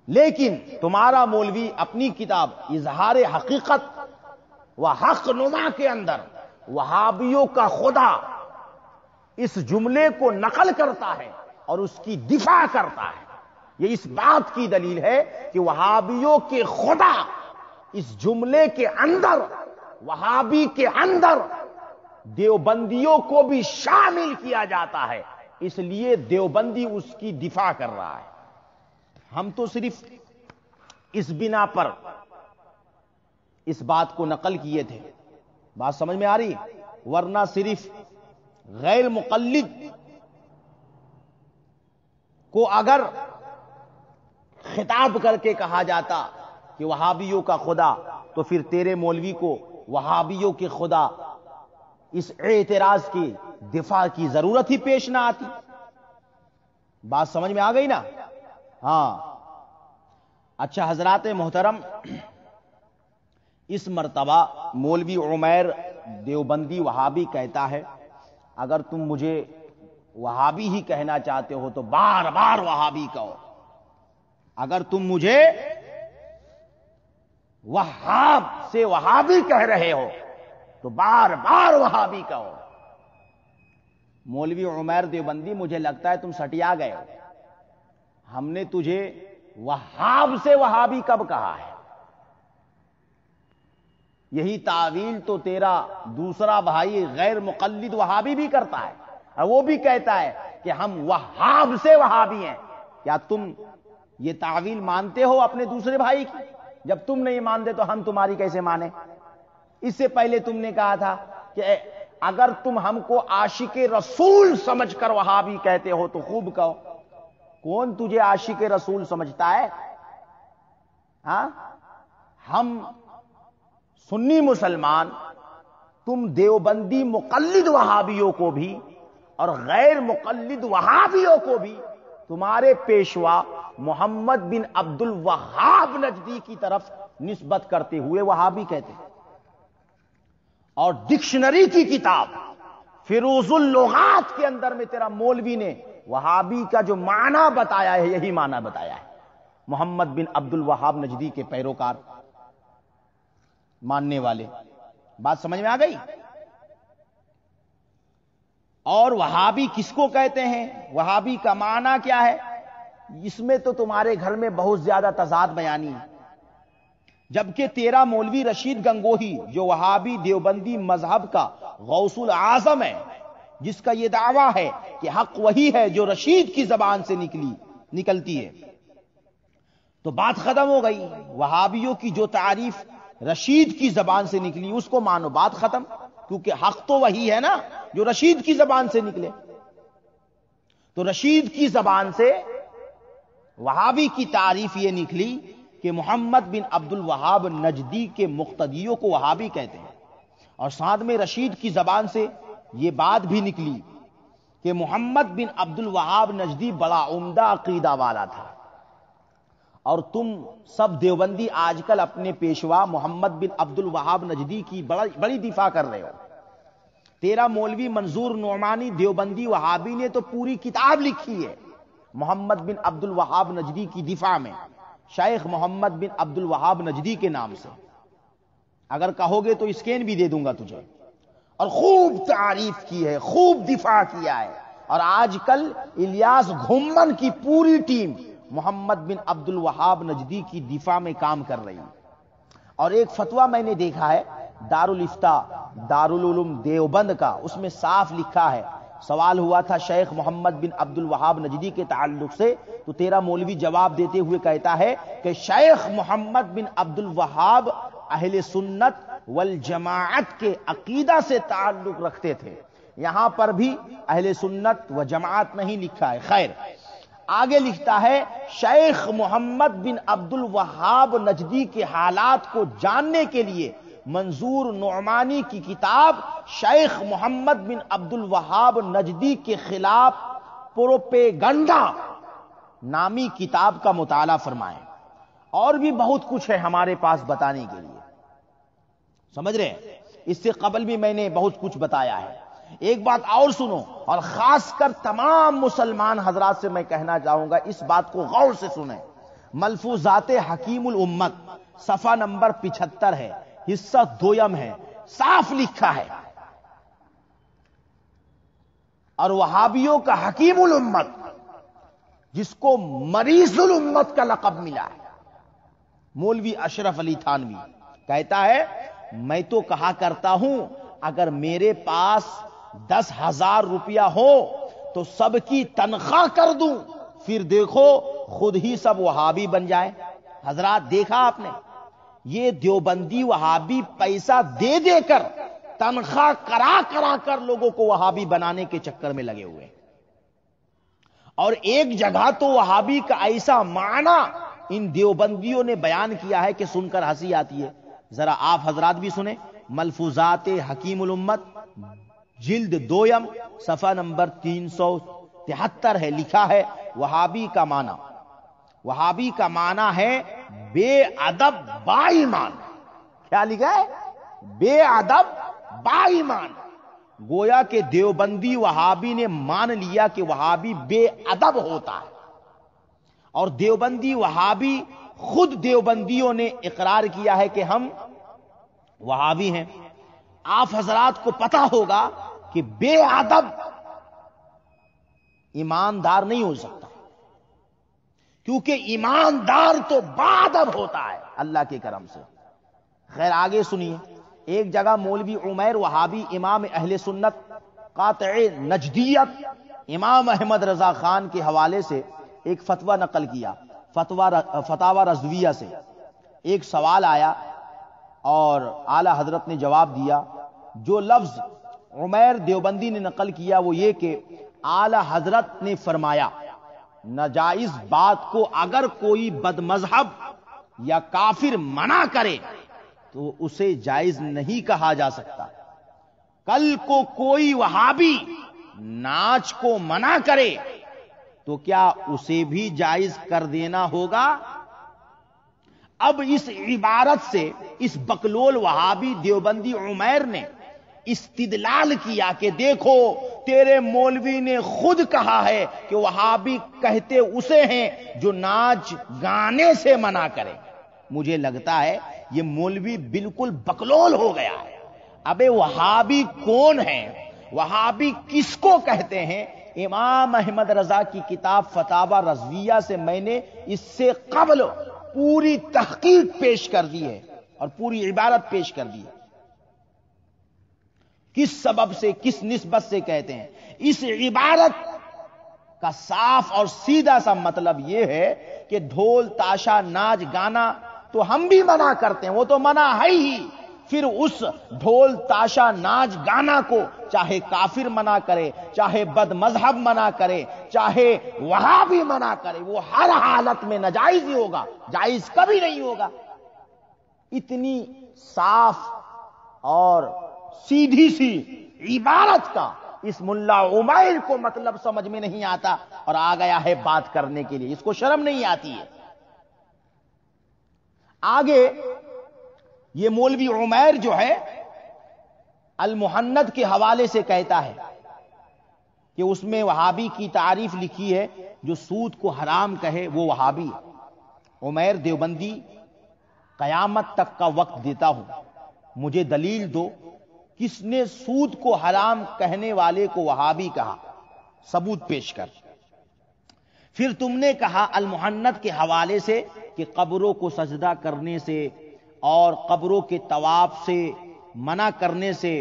लेकिन तुम्हारा मौलवी अपनी किताब, इजहार हकीकत, व हक नुमा के अंदर, वहाबियों का खुदा, इस जुमले को नकल करता है और उसकी दिफा करता है। यह इस बात की दलील है कि वहाबियों के खुदा, इस जुमले के अंदर, वहाबी के अंदर, देवबंदियों को भी शामिल किया जाता है। इसलिए देवबंदी उसकी दिफा कर रहा है। हम तो सिर्फ़ इस बिना पर इस बात को नकल किए थे। बात समझ में आ रही? वरना सिर्फ़ गैर मुकल्लिद को अगर खिताब करके कहा जाता कि वहाबियों का खुदा तो फिर तेरे मौलवी को वहाबियों के खुदा इस एतराज़ की दिफा की ज़रूरत ही पेश ना आती। बात समझ में आ गई ना? हाँ। अच्छा हजरात मोहतरम, इस मरतबा मौलवी उमैर देवबंदी वहाबी कहता है, अगर तुम मुझे वहाबी ही कहना चाहते हो तो बार बार वहाबी कहो। अगर तुम मुझे वहाब से वहाबी कह रहे हो तो बार बार वहाबी कहो। मौलवी उमैर देवबंदी, मुझे लगता है तुम सटिया गए हो। हमने तुझे वहाब से वहाबी कब कहा है? यही तावील तो तेरा दूसरा भाई गैर मुकल्लिद वहाबी भी करता है। और वो भी कहता है कि हम वहाब से वहाबी हैं। क्या तुम ये तावील मानते हो अपने दूसरे भाई की? जब तुम नहीं मानते तो हम तुम्हारी कैसे माने? इससे पहले तुमने कहा था कि अगर तुम हमको आशिक रसूल समझकर वहाँ भी कहते हो तो खूब कहो। कौन तुझे आशिक रसूल समझता है हा? हम सुन्नी मुसलमान, तुम देवबंदी मुकल्लिद वहाबियों को भी और गैर मुकल्लिद वहाबियों को भी तुम्हारे पेशवा मोहम्मद बिन अब्दुल वहाब नजदी की तरफ़ निस्बत करते हुए वहाबी कहते हैं और डिक्शनरी की किताब फिरोजुल के अंदर में तेरा मौलवी ने वहाबी का जो माना बताया है, यही माना बताया है। मोहम्मद बिन अब्दुल वहाब नजदी के पैरोकार, मानने वाले। बात समझ में आ गई? और वहाबी किसको कहते हैं? वहाबी का माना क्या है? इसमें तो तुम्हारे घर में बहुत ज़्यादा तजाद बयानी है। जबकि तेरा मौलवी रशीद गंगोही, जो वहाबी देवबंदी मज़हब का गौसुल आज़म है जिसका यह दावा है कि हक वही है जो रशीद की जबान से निकली, निकलती है। तो बात खत्म हो गई। वहाबियों की जो तारीफ़ रशीद की जबान से निकली, उसको मानो बात खत्म, क्योंकि हक तो वही है ना, जो रशीद की जबान से निकले। तो रशीद की जबान से वहाबी की तारीफ़ यह निकली कि मोहम्मद बिन अब्दुल वहाब नजदी के मुख्तदियों को वहाबी कहते हैं। और साथ में रशीद की जबान से यह बात भी निकली कि मोहम्मद बिन अब्दुल वहाब नजदी बड़ा उम्दा अकीदा वाला था। और तुम सब देवबंदी आजकल अपने पेशवा मोहम्मद बिन अब्दुल वहाब नजदी की बड़ा, बड़ी दिफा कर रहे हो। तेरा मौलवी मंजूर नोमानी देवबंदी वहाबी ने तो पूरी किताब लिखी है मोहम्मद बिन अब्दुल वहाब नजदी की दिफा में शेख मोहम्मद बिन अब्दुल वहाब नजदी के नाम से। अगर कहोगे तो स्कैन भी दे दूँगा तुझे। और खूब तारीफ़ की है, खूब दिफा किया है। और आजकल इलियास घुम्मन की पूरी टीम मोहम्मद बिन अब्दुल वहाब नजदी की दिफा में काम कर रही है। और एक फतवा मैंने देखा है, दारुल इफ्ता, दारुल देवबंद का, उसमें साफ़ लिखा है, सवाल हुआ था शेख मोहम्मद बिन अब्दुल वहाब नजदी के ताल्लुक से तो तेरा मौलवी जवाब देते हुए कहता है कि शेख मोहम्मद बिन अब्दुल वहाब अहले सुन्नत वल जमात के अकीदा से ताल्लुक रखते थे। यहाँ पर भी अहले सुन्नत व जमात नहीं लिखा है। खैर, आगे लिखता है, शेख मोहम्मद बिन अब्दुल वहाब नजदी के हालात को जानने के लिए मंजूर नोमानी की किताब शेख मोहम्मद बिन अब्दुल वहाब नजदी के खिलाफ प्रोपेगंडा नामी किताब का मुताला फरमाएँ। और भी बहुत कुछ है हमारे पास बताने के लिए। समझ रहे इससे कबल भी मैंने बहुत कुछ बताया है। एक बात और सुनो, और खासकर तमाम मुसलमान हजरात से मैं कहना चाहूँगा, इस बात को गौर से सुने। मलफूजात हकीमुल उम्मत, सफ़ा नंबर पिछहत्तर है, हिस्सा दोयम है, साफ़ लिखा है। और वहाबियों का हकीमुल उम्मत, जिसको मरीजुल उम्मत का लकब मिला है। मौलवी अशरफ अली थानवी कहता है मैं तो कहा करता हूँ, अगर मेरे पास दस हज़ार रुपया हो तो सबकी तनख्वाह कर दूँ। फिर देखो, खुद ही सब वहाबी बन जाए। हजरात, देखा आपने? ये देवबंदी वहाबी पैसा दे देकर, तनख्वाह करा करा कर लोगों को वहाबी बनाने के चक्कर में लगे हुए। और एक जगह तो वहाबी का ऐसा माना, इन देवबंदियों ने बयान किया है कि सुनकर हँसी आती है। जरा आप हजरात भी सुने। मलफूजात हकीमुल उम्मत, जिल्द दोयम सफ़ा नंबर तीन सौ तिहत्तर है, लिखा है, वहाबी का माना। वहाबी का माना है, बेअदब बाईमान। क्या लिखा है? बेअदब बाईमान। गोया के देवबंदी वहाबी ने मान लिया कि वहाबी बेअदब होता है। और देवबंदी वहाबी खुद देवबंदियों ने इकरार किया है कि हम वहाबी हैं। आप हजरात को पता होगा कि बेअदब ईमानदार नहीं हो सकता। क्योंकि ईमानदार तो बादब होता है अल्लाह के करम से। खैर, आगे सुनिए। एक जगह मौलवी उमैर वहाबी इमाम अहले सुन्नत कात नजदियत इमाम अहमद रजा खान के हवाले से एक फतवा नकल किया। फतवा फतावा रजविया से। एक सवाल आया और आला हज़रत ने जवाब दिया, जो लफ्ज उमैर देवबंदी ने नकल किया वो ये कि आला हज़रत ने फरमाया, नाजायज बात को अगर कोई बदमजहब या काफिर मना करे तो उसे जायज़ नहीं कहा जा सकता। कल को कोई वहाबी नाच को मना करे तो क्या उसे भी जायज़ कर देना होगा? अब इस इबारत से, इस बकलोल वहाबी देवबंदी उमैर ने इस्तिदलाल किया कि देखो, तेरे मौलवी ने खुद कहा है कि वहाबी कहते उसे हैं जो नाच गाने से मना करे। मुझे लगता है ये मौलवी बिल्कुल बकलोल हो गया है। अबे वहाबी कौन है? वहाबी किसको कहते हैं? इमाम अहमद रजा की किताब फतावा रजविया से मैंने इससे कबल पूरी तहकीक पेश कर दी है और पूरी इबारत पेश कर दी है। किस सबब से, किस निस्बत से कहते हैं? इस इबारत का साफ़ और सीधा सा मतलब यह है कि ढोल, ताशा, नाच, गाना तो हम भी मना करते हैं, वो तो मना है ही। फिर उस ढोल ताशा नाच गाना को चाहे काफिर मना करे, चाहे बद मज़हब मना करे, चाहे वहाँ भी मना करे, वो हर हालत में नजायज ही होगा, जायज़ कभी नहीं होगा। इतनी साफ़ और सीधी सी इबारत का इस मुल्ला उमैर को मतलब समझ में नहीं आता और आ गया है बात करने के लिए, इसको शर्म नहीं आती है। आगे ये मौलवी उमैर जो है अल मुहन्नद के हवाले से कहता है कि उसमें वहाबी की तारीफ़ लिखी है, जो सूद को हराम कहे, वो वहाबी उमैर देवबंदी, कयामत तक का वक्त देता हूँ। मुझे दलील दो, किसने सूद को हराम कहने वाले को वहाबी कहा? सबूत पेश कर। फिर तुमने कहा अल मुहन्नद के हवाले से कि कब्रों को सजदा करने से और कब्रों के तवाफ से, मना करने से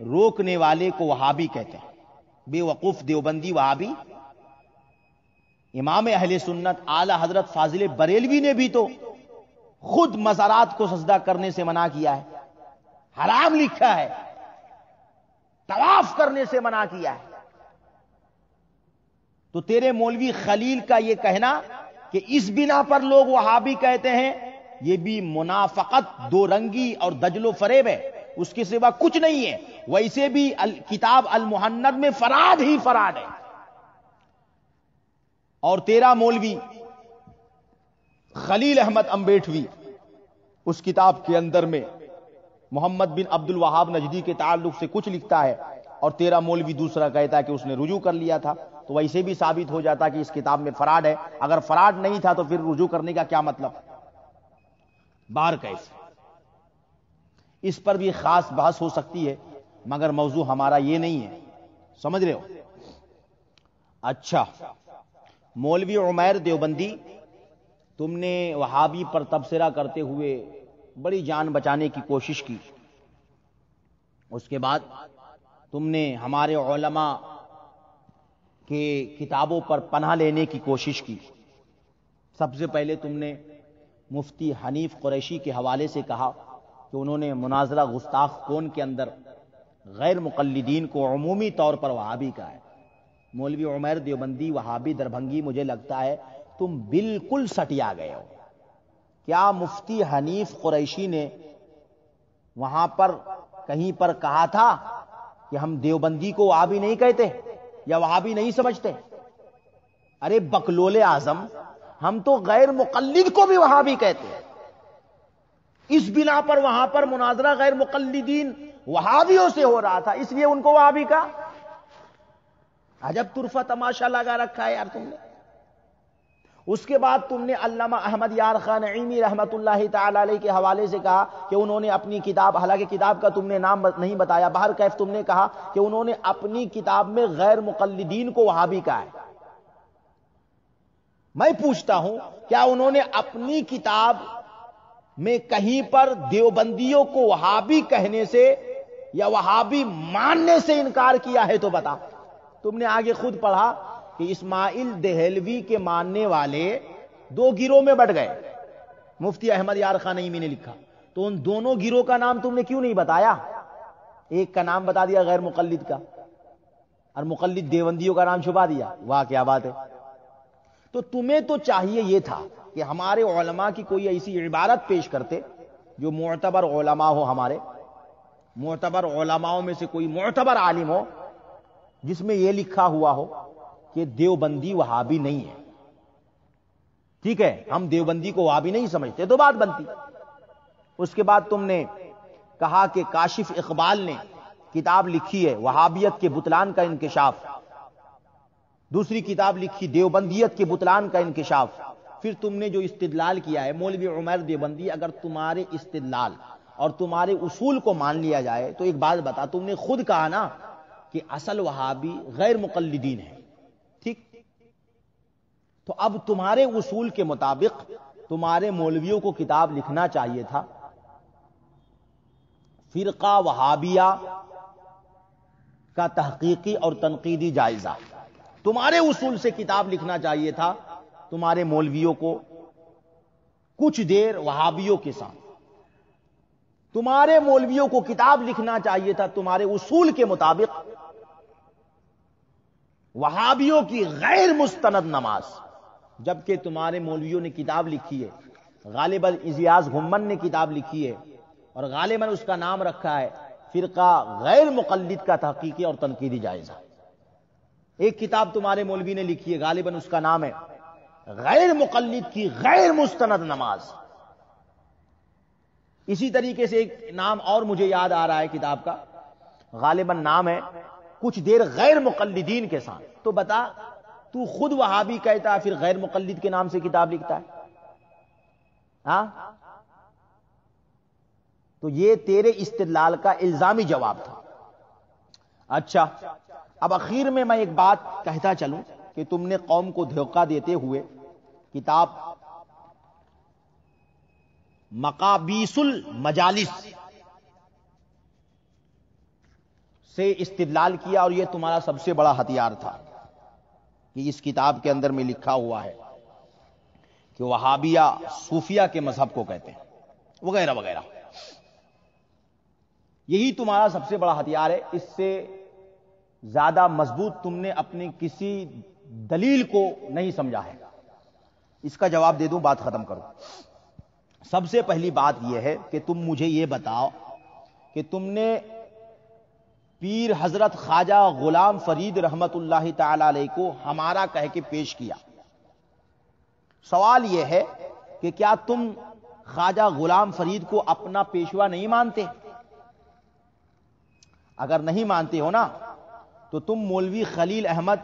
रोकने वाले को वहाबी कहते हैं। बेवकूफ़ देवबंदी वहाबी। इमाम अहले सुन्नत आला हज़रत फाजिल बरेलवी ने भी तो खुद मजारात को सजदा करने से मना किया है। हराम लिखा है। तवाफ करने से मना किया है। तो तेरे मौलवी खलील का यह कहना कि इस बिना पर लोग वहाबी कहते हैं ये भी मुनाफकत दो रंगी और दजलो फरेब है। उसके सिवा कुछ नहीं है। वैसे भी अल, किताब अल मुहन्नद में फराद ही फराद है। और तेरा मौलवी खलील अहमद अंबेठवी उस किताब के अंदर में मोहम्मद बिन अब्दुल वहाब नजदी के ताल्लुक से कुछ लिखता है और तेरा मौलवी दूसरा कहता है कि उसने रुजू कर लिया था। तो वैसे भी साबित हो जाता कि इस किताब में फराड है। अगर फराड नहीं था तो फिर रुजू करने का क्या मतलब? बार कैसे? इस पर भी खास बहस हो सकती है, मगर मौजू हमारा ये नहीं है। समझ रहे हो? अच्छा मौलवी उमैर देवबंदी, तुमने वहाबी पर तबसरा करते हुए बड़ी जान बचाने की कोशिश की। उसके बाद तुमने हमारे ओलमा के किताबों पर पनाह लेने की कोशिश की। सबसे पहले तुमने मुफ्ती हनीफ कुरैशी के हवाले से कहा कि उन्होंने मुनाजरा गुस्ताख कौन के अंदर गैर मुकलदीन को अमूमी तौर पर वहाबी कहा है। मौलवी उमैर देवबंदी वहाबी दरभंगी, मुझे लगता है तुम बिल्कुल सटिया गए हो। क्या मुफ्ती हनीफ कुरैशी ने वहाँ पर कहीं पर कहा था कि हम देवबंदी को वहाबी नहीं कहते या वहाबी नहीं समझते? अरे बकलोले आज़म हम तो गैर मुकल्लिद को भी वहाँ भी कहते हैं। इस बिना पर वहाँ पर मुनाजरा गैर मुकल्लिदीन वहावियों से हो रहा था, इसलिए उनको वहाँ भी कहा। अजब तुरफा तमाशा लगा रखा है यार तुमने। उसके बाद तुमने अल्लामा अहमद यार खान ईमी रहमत के हवाले से कहा कि उन्होंने अपनी किताब, हालाँकि किताब का तुमने नाम नहीं बताया, बाहर कैफ तुमने कहा कि उन्होंने अपनी किताब में गैर मुकल्लिदीन को वहाँ भी कहा है। मैं पूछता हूँ, क्या उन्होंने अपनी किताब में कहीं पर देवबंदियों को वहाबी कहने से या वहाबी मानने से इनकार किया है तो बता। तुमने आगे खुद पढ़ा कि इस्माइल देहलवी के मानने वाले दो गिरोह में बढ़ गए। मुफ्ती अहमद यार खान नईमी ने लिखा। तो उन दोनों गिरोह का नाम तुमने क्यों नहीं बताया? एक का नाम बता दिया गैर मुकल्लिद का। और मुकल्लिद देवबंदियों का नाम छुपा दिया। वाह, क्या बात है। तो तुम्हें तो चाहिए यह था कि हमारे ओलमा की कोई ऐसी इबारत पेश करते, जो मोतबर ओलमा हो हमारे। मोतबर ओलमाओं में से कोई मोतबर आलिम हो, जिसमें यह लिखा हुआ हो कि देवबंदी वहाबी नहीं है। ठीक है, हम देवबंदी को वहाबी नहीं समझते तो बात बनती। उसके बाद तुमने कहा कि काशिफ इकबाल ने किताब लिखी है, वहाबियत के बुतलान का इंकशाफ दूसरी किताब लिखी, देवबंदियत के बुतलान का इंकशाफ। फिर तुमने जो इस्तदलाल किया है, मौलवी उमर देवबंदी, अगर तुम्हारे इस्तदलाल और तुम्हारे उसूल को मान लिया जाए तो एक बात बता, तुमने खुद कहा ना कि असल वहाबी गैर मुकलदीन है। ठीक? तो अब तुम्हारे उसूल के मुताबिक तुम्हारे मौलवियों को किताब लिखना चाहिए था। फिरका वहाबिया का तहकीकी और तनकीदी जायजा। तुम्हारे उसूल से किताब लिखना चाहिए था, तुम्हारे मौलवियों को, कुछ देर वहावियों के साथ। तुम्हारे मौलवियों को किताब लिखना चाहिए था, तुम्हारे उसूल के मुताबिक। वहावियों की गैर मुस्तनद नमाज़, जबकि तुम्हारे मौलवियों ने किताब लिखी है। गालिबन इजियाज घुम्मन ने किताब लिखी है, और गालिबन उसका नाम रखा है, फिरका गैर मुकलद का तहकीकी और तनकीदी जायजा। एक किताब तुम्हारे मौलवी ने लिखी है, गालिबन उसका नाम है। गैर मुकलद की गैर मुस्तनद नमाज़। इसी तरीके से एक नाम और मुझे याद आ रहा है किताब का। गालिबन नाम है कुछ देर गैर मुकलदीन के साथ। तो बता, तू खुद वहाबी कहता है, फिर गैर मुकलद के नाम से किताब लिखता है? हा? तो ये तेरे इस्तेलाल का इल्जामी जवाब था। अच्छा अब आखिर में मैं एक बात कहता चलूँ कि तुमने कौम को धोखा देते हुए किताब मकाबीसुल मजालिस से इस्तेदलाल किया और यह तुम्हारा सबसे बड़ा हथियार था कि इस किताब के अंदर में लिखा हुआ है कि वहाबिया सूफिया के मज़हब को कहते हैं, वगैरह वगैरह। यही तुम्हारा सबसे बड़ा हथियार है। इससे ज़्यादा मज़बूत तुमने अपनी किसी दलील को नहीं समझा है। इसका जवाब दे दूँ, बात खत्म करो। सबसे पहली बात यह है कि तुम मुझे यह बताओ कि तुमने पीर हज़रत ख्वाजा गुलाम फरीद रहमत ताला को हमारा कह के पेश किया। सवाल यह है कि क्या तुम ख्वाजा गुलाम फरीद को अपना पेशवा नहीं मानते? अगर नहीं मानते हो ना तो तुम मौलवी खलील अहमद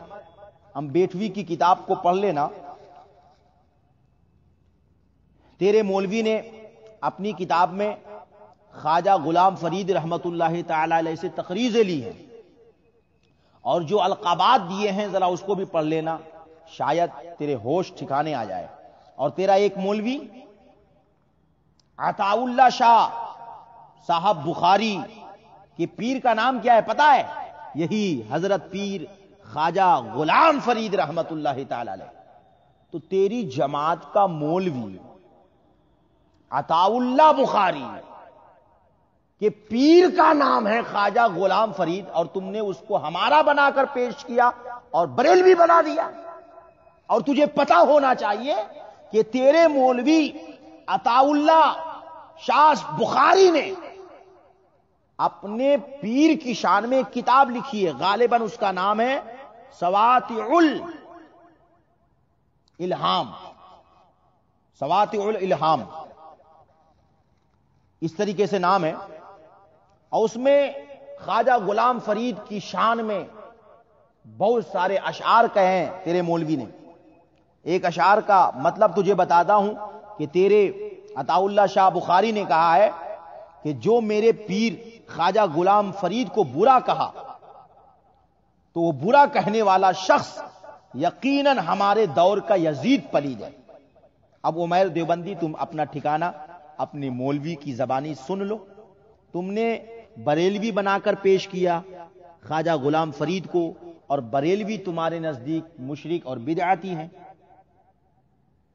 अम्बेटवी की किताब को पढ़ लेना। तेरे मौलवी ने अपनी किताब में ख्वाजा गुलाम फरीद रहमत से तकरीजें ली हैं। और जो अलकाबात दिए हैं, जरा उसको भी पढ़ लेना, शायद तेरे होश ठिकाने आ जाए। और तेरा एक मौलवी, अताउल्ला शाह, साहब बुखारी के पीर का नाम क्या है, पता है? यही हज़रत पीर ख्वाजा गुलाम फरीद रहमत तो तेरी जमात का मौलवी, अताउल्ला बुखारी, कि पीर का नाम है ख्वाजा गुलाम फरीद, और तुमने उसको हमारा बनाकर पेश किया और बरेलवी बना दिया। और तुझे पता होना चाहिए कि तेरे मौलवी अताउल्ला शाह बुखारी ने अपने पीर की शान में किताब लिखी है, गालिबन उसका नाम है, सवातिउल इल्हाम। सवातिउल इल्हाम। इस तरीके से नाम है। और उसमें ख्वाजा गुलाम फरीद की शान में बहुत सारे अशार कहे हैं तेरे मौलवी ने। एक अशार का मतलब तुझे बताता हूँ कि तेरे अताउल्ला शाह बुखारी ने कहा है कि जो मेरे पीर ख्वाजा गुलाम फरीद को बुरा कहा तो वो बुरा कहने वाला शख्स यकीनन हमारे दौर का यजीद पलीद है। अब उमैर देवबंदी, तुम अपना ठिकाना, अपने मौलवी की जबानी सुन लो। तुमने बरेलवी बनाकर पेश किया ख्वाजा गुलाम फरीद को, और बरेलवी तुम्हारे नज़दीक मुशरिक और बिदाती हैं।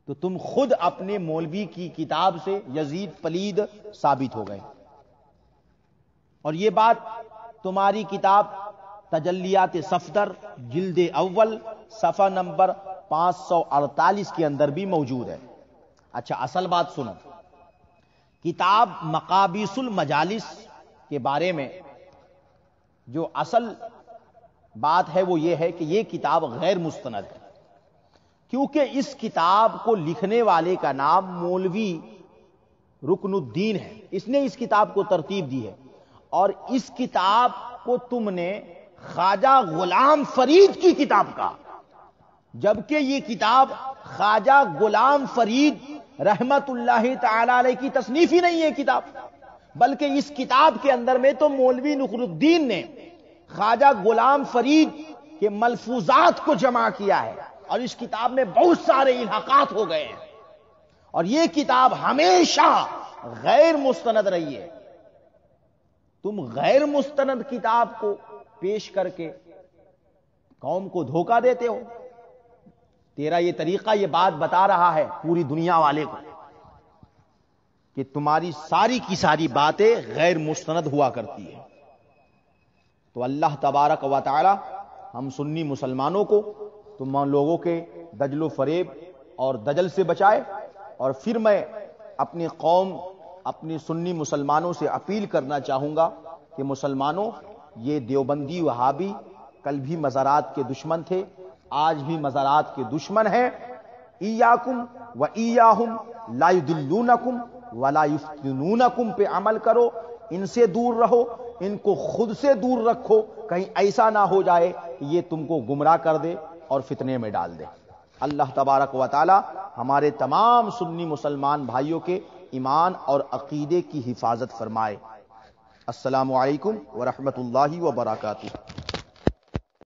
तो तुम खुद अपने मौलवी की किताब से यजीद पलीद साबित हो गए। और यह बात तुम्हारी किताब तजलियात सफदर, जिल्द अव्वल, सफ़ा नंबर 548 के अंदर भी मौजूद है। अच्छा असल बात सुनो। किताब मकाबीसुल मजालिस के बारे में जो असल बात है वो ये है कि ये किताब गैर मुस्तनद है। क्योंकि इस किताब को लिखने वाले का नाम मौलवी रुकनुद्दीन है। इसने इस किताब को तरतीब दी है। और इस किताब को तुमने ख्वाजा गुलाम फरीद की किताब का जबकि ये किताब ख्वाजा गुलाम फरीद रहमतुल्लाह ताला की तसनीफ ही नहीं है किताब। बल्कि इस किताब के अंदर में तो मौलवी नखरुद्दीन ने ख्वाजा गुलाम फरीद के मलफूजात को जमा किया है और इस किताब में बहुत सारे इलाकात हो गए हैं। और यह किताब हमेशा गैर मुस्तनद रही है। तुम गैर मुस्तनद किताब को पेश करके कौम को धोखा देते हो। तेरा यह तरीका यह बात बता रहा है पूरी दुनिया वाले को कि तुम्हारी सारी की सारी बातें गैर मुस्तनद हुआ करती है। तो अल्लाह तबारक व ताला हम सुन्नी मुसलमानों को, तुम लोगों के दजलो फरेब और दजल से बचाए और फिर मैं अपनी कौम अपनी सुन्नी मुसलमानों से अपील करना चाहूँगा कि मुसलमानों, ये देवबंदी वहाबी कल भी मज़ारात के दुश्मन थे, आज भी मज़ारात के दुश्मन हैं। ईयाकुम व ईयाहुम लायुदिल्लूनकुम वलायुफ्तनूनकुम पे अमल करो, इनसे दूर रहो, इनको खुद से दूर रखो, कहीं ऐसा ना हो जाए ये तुमको गुमराह कर दे और फितने में डाल दे। अल्लाह तबारक व ताली हमारे तमाम सुन्नी मुसलमान भाइयों के ईमान और अकीदे की हिफाजत फरमाए। असलकम वरहमल वर्का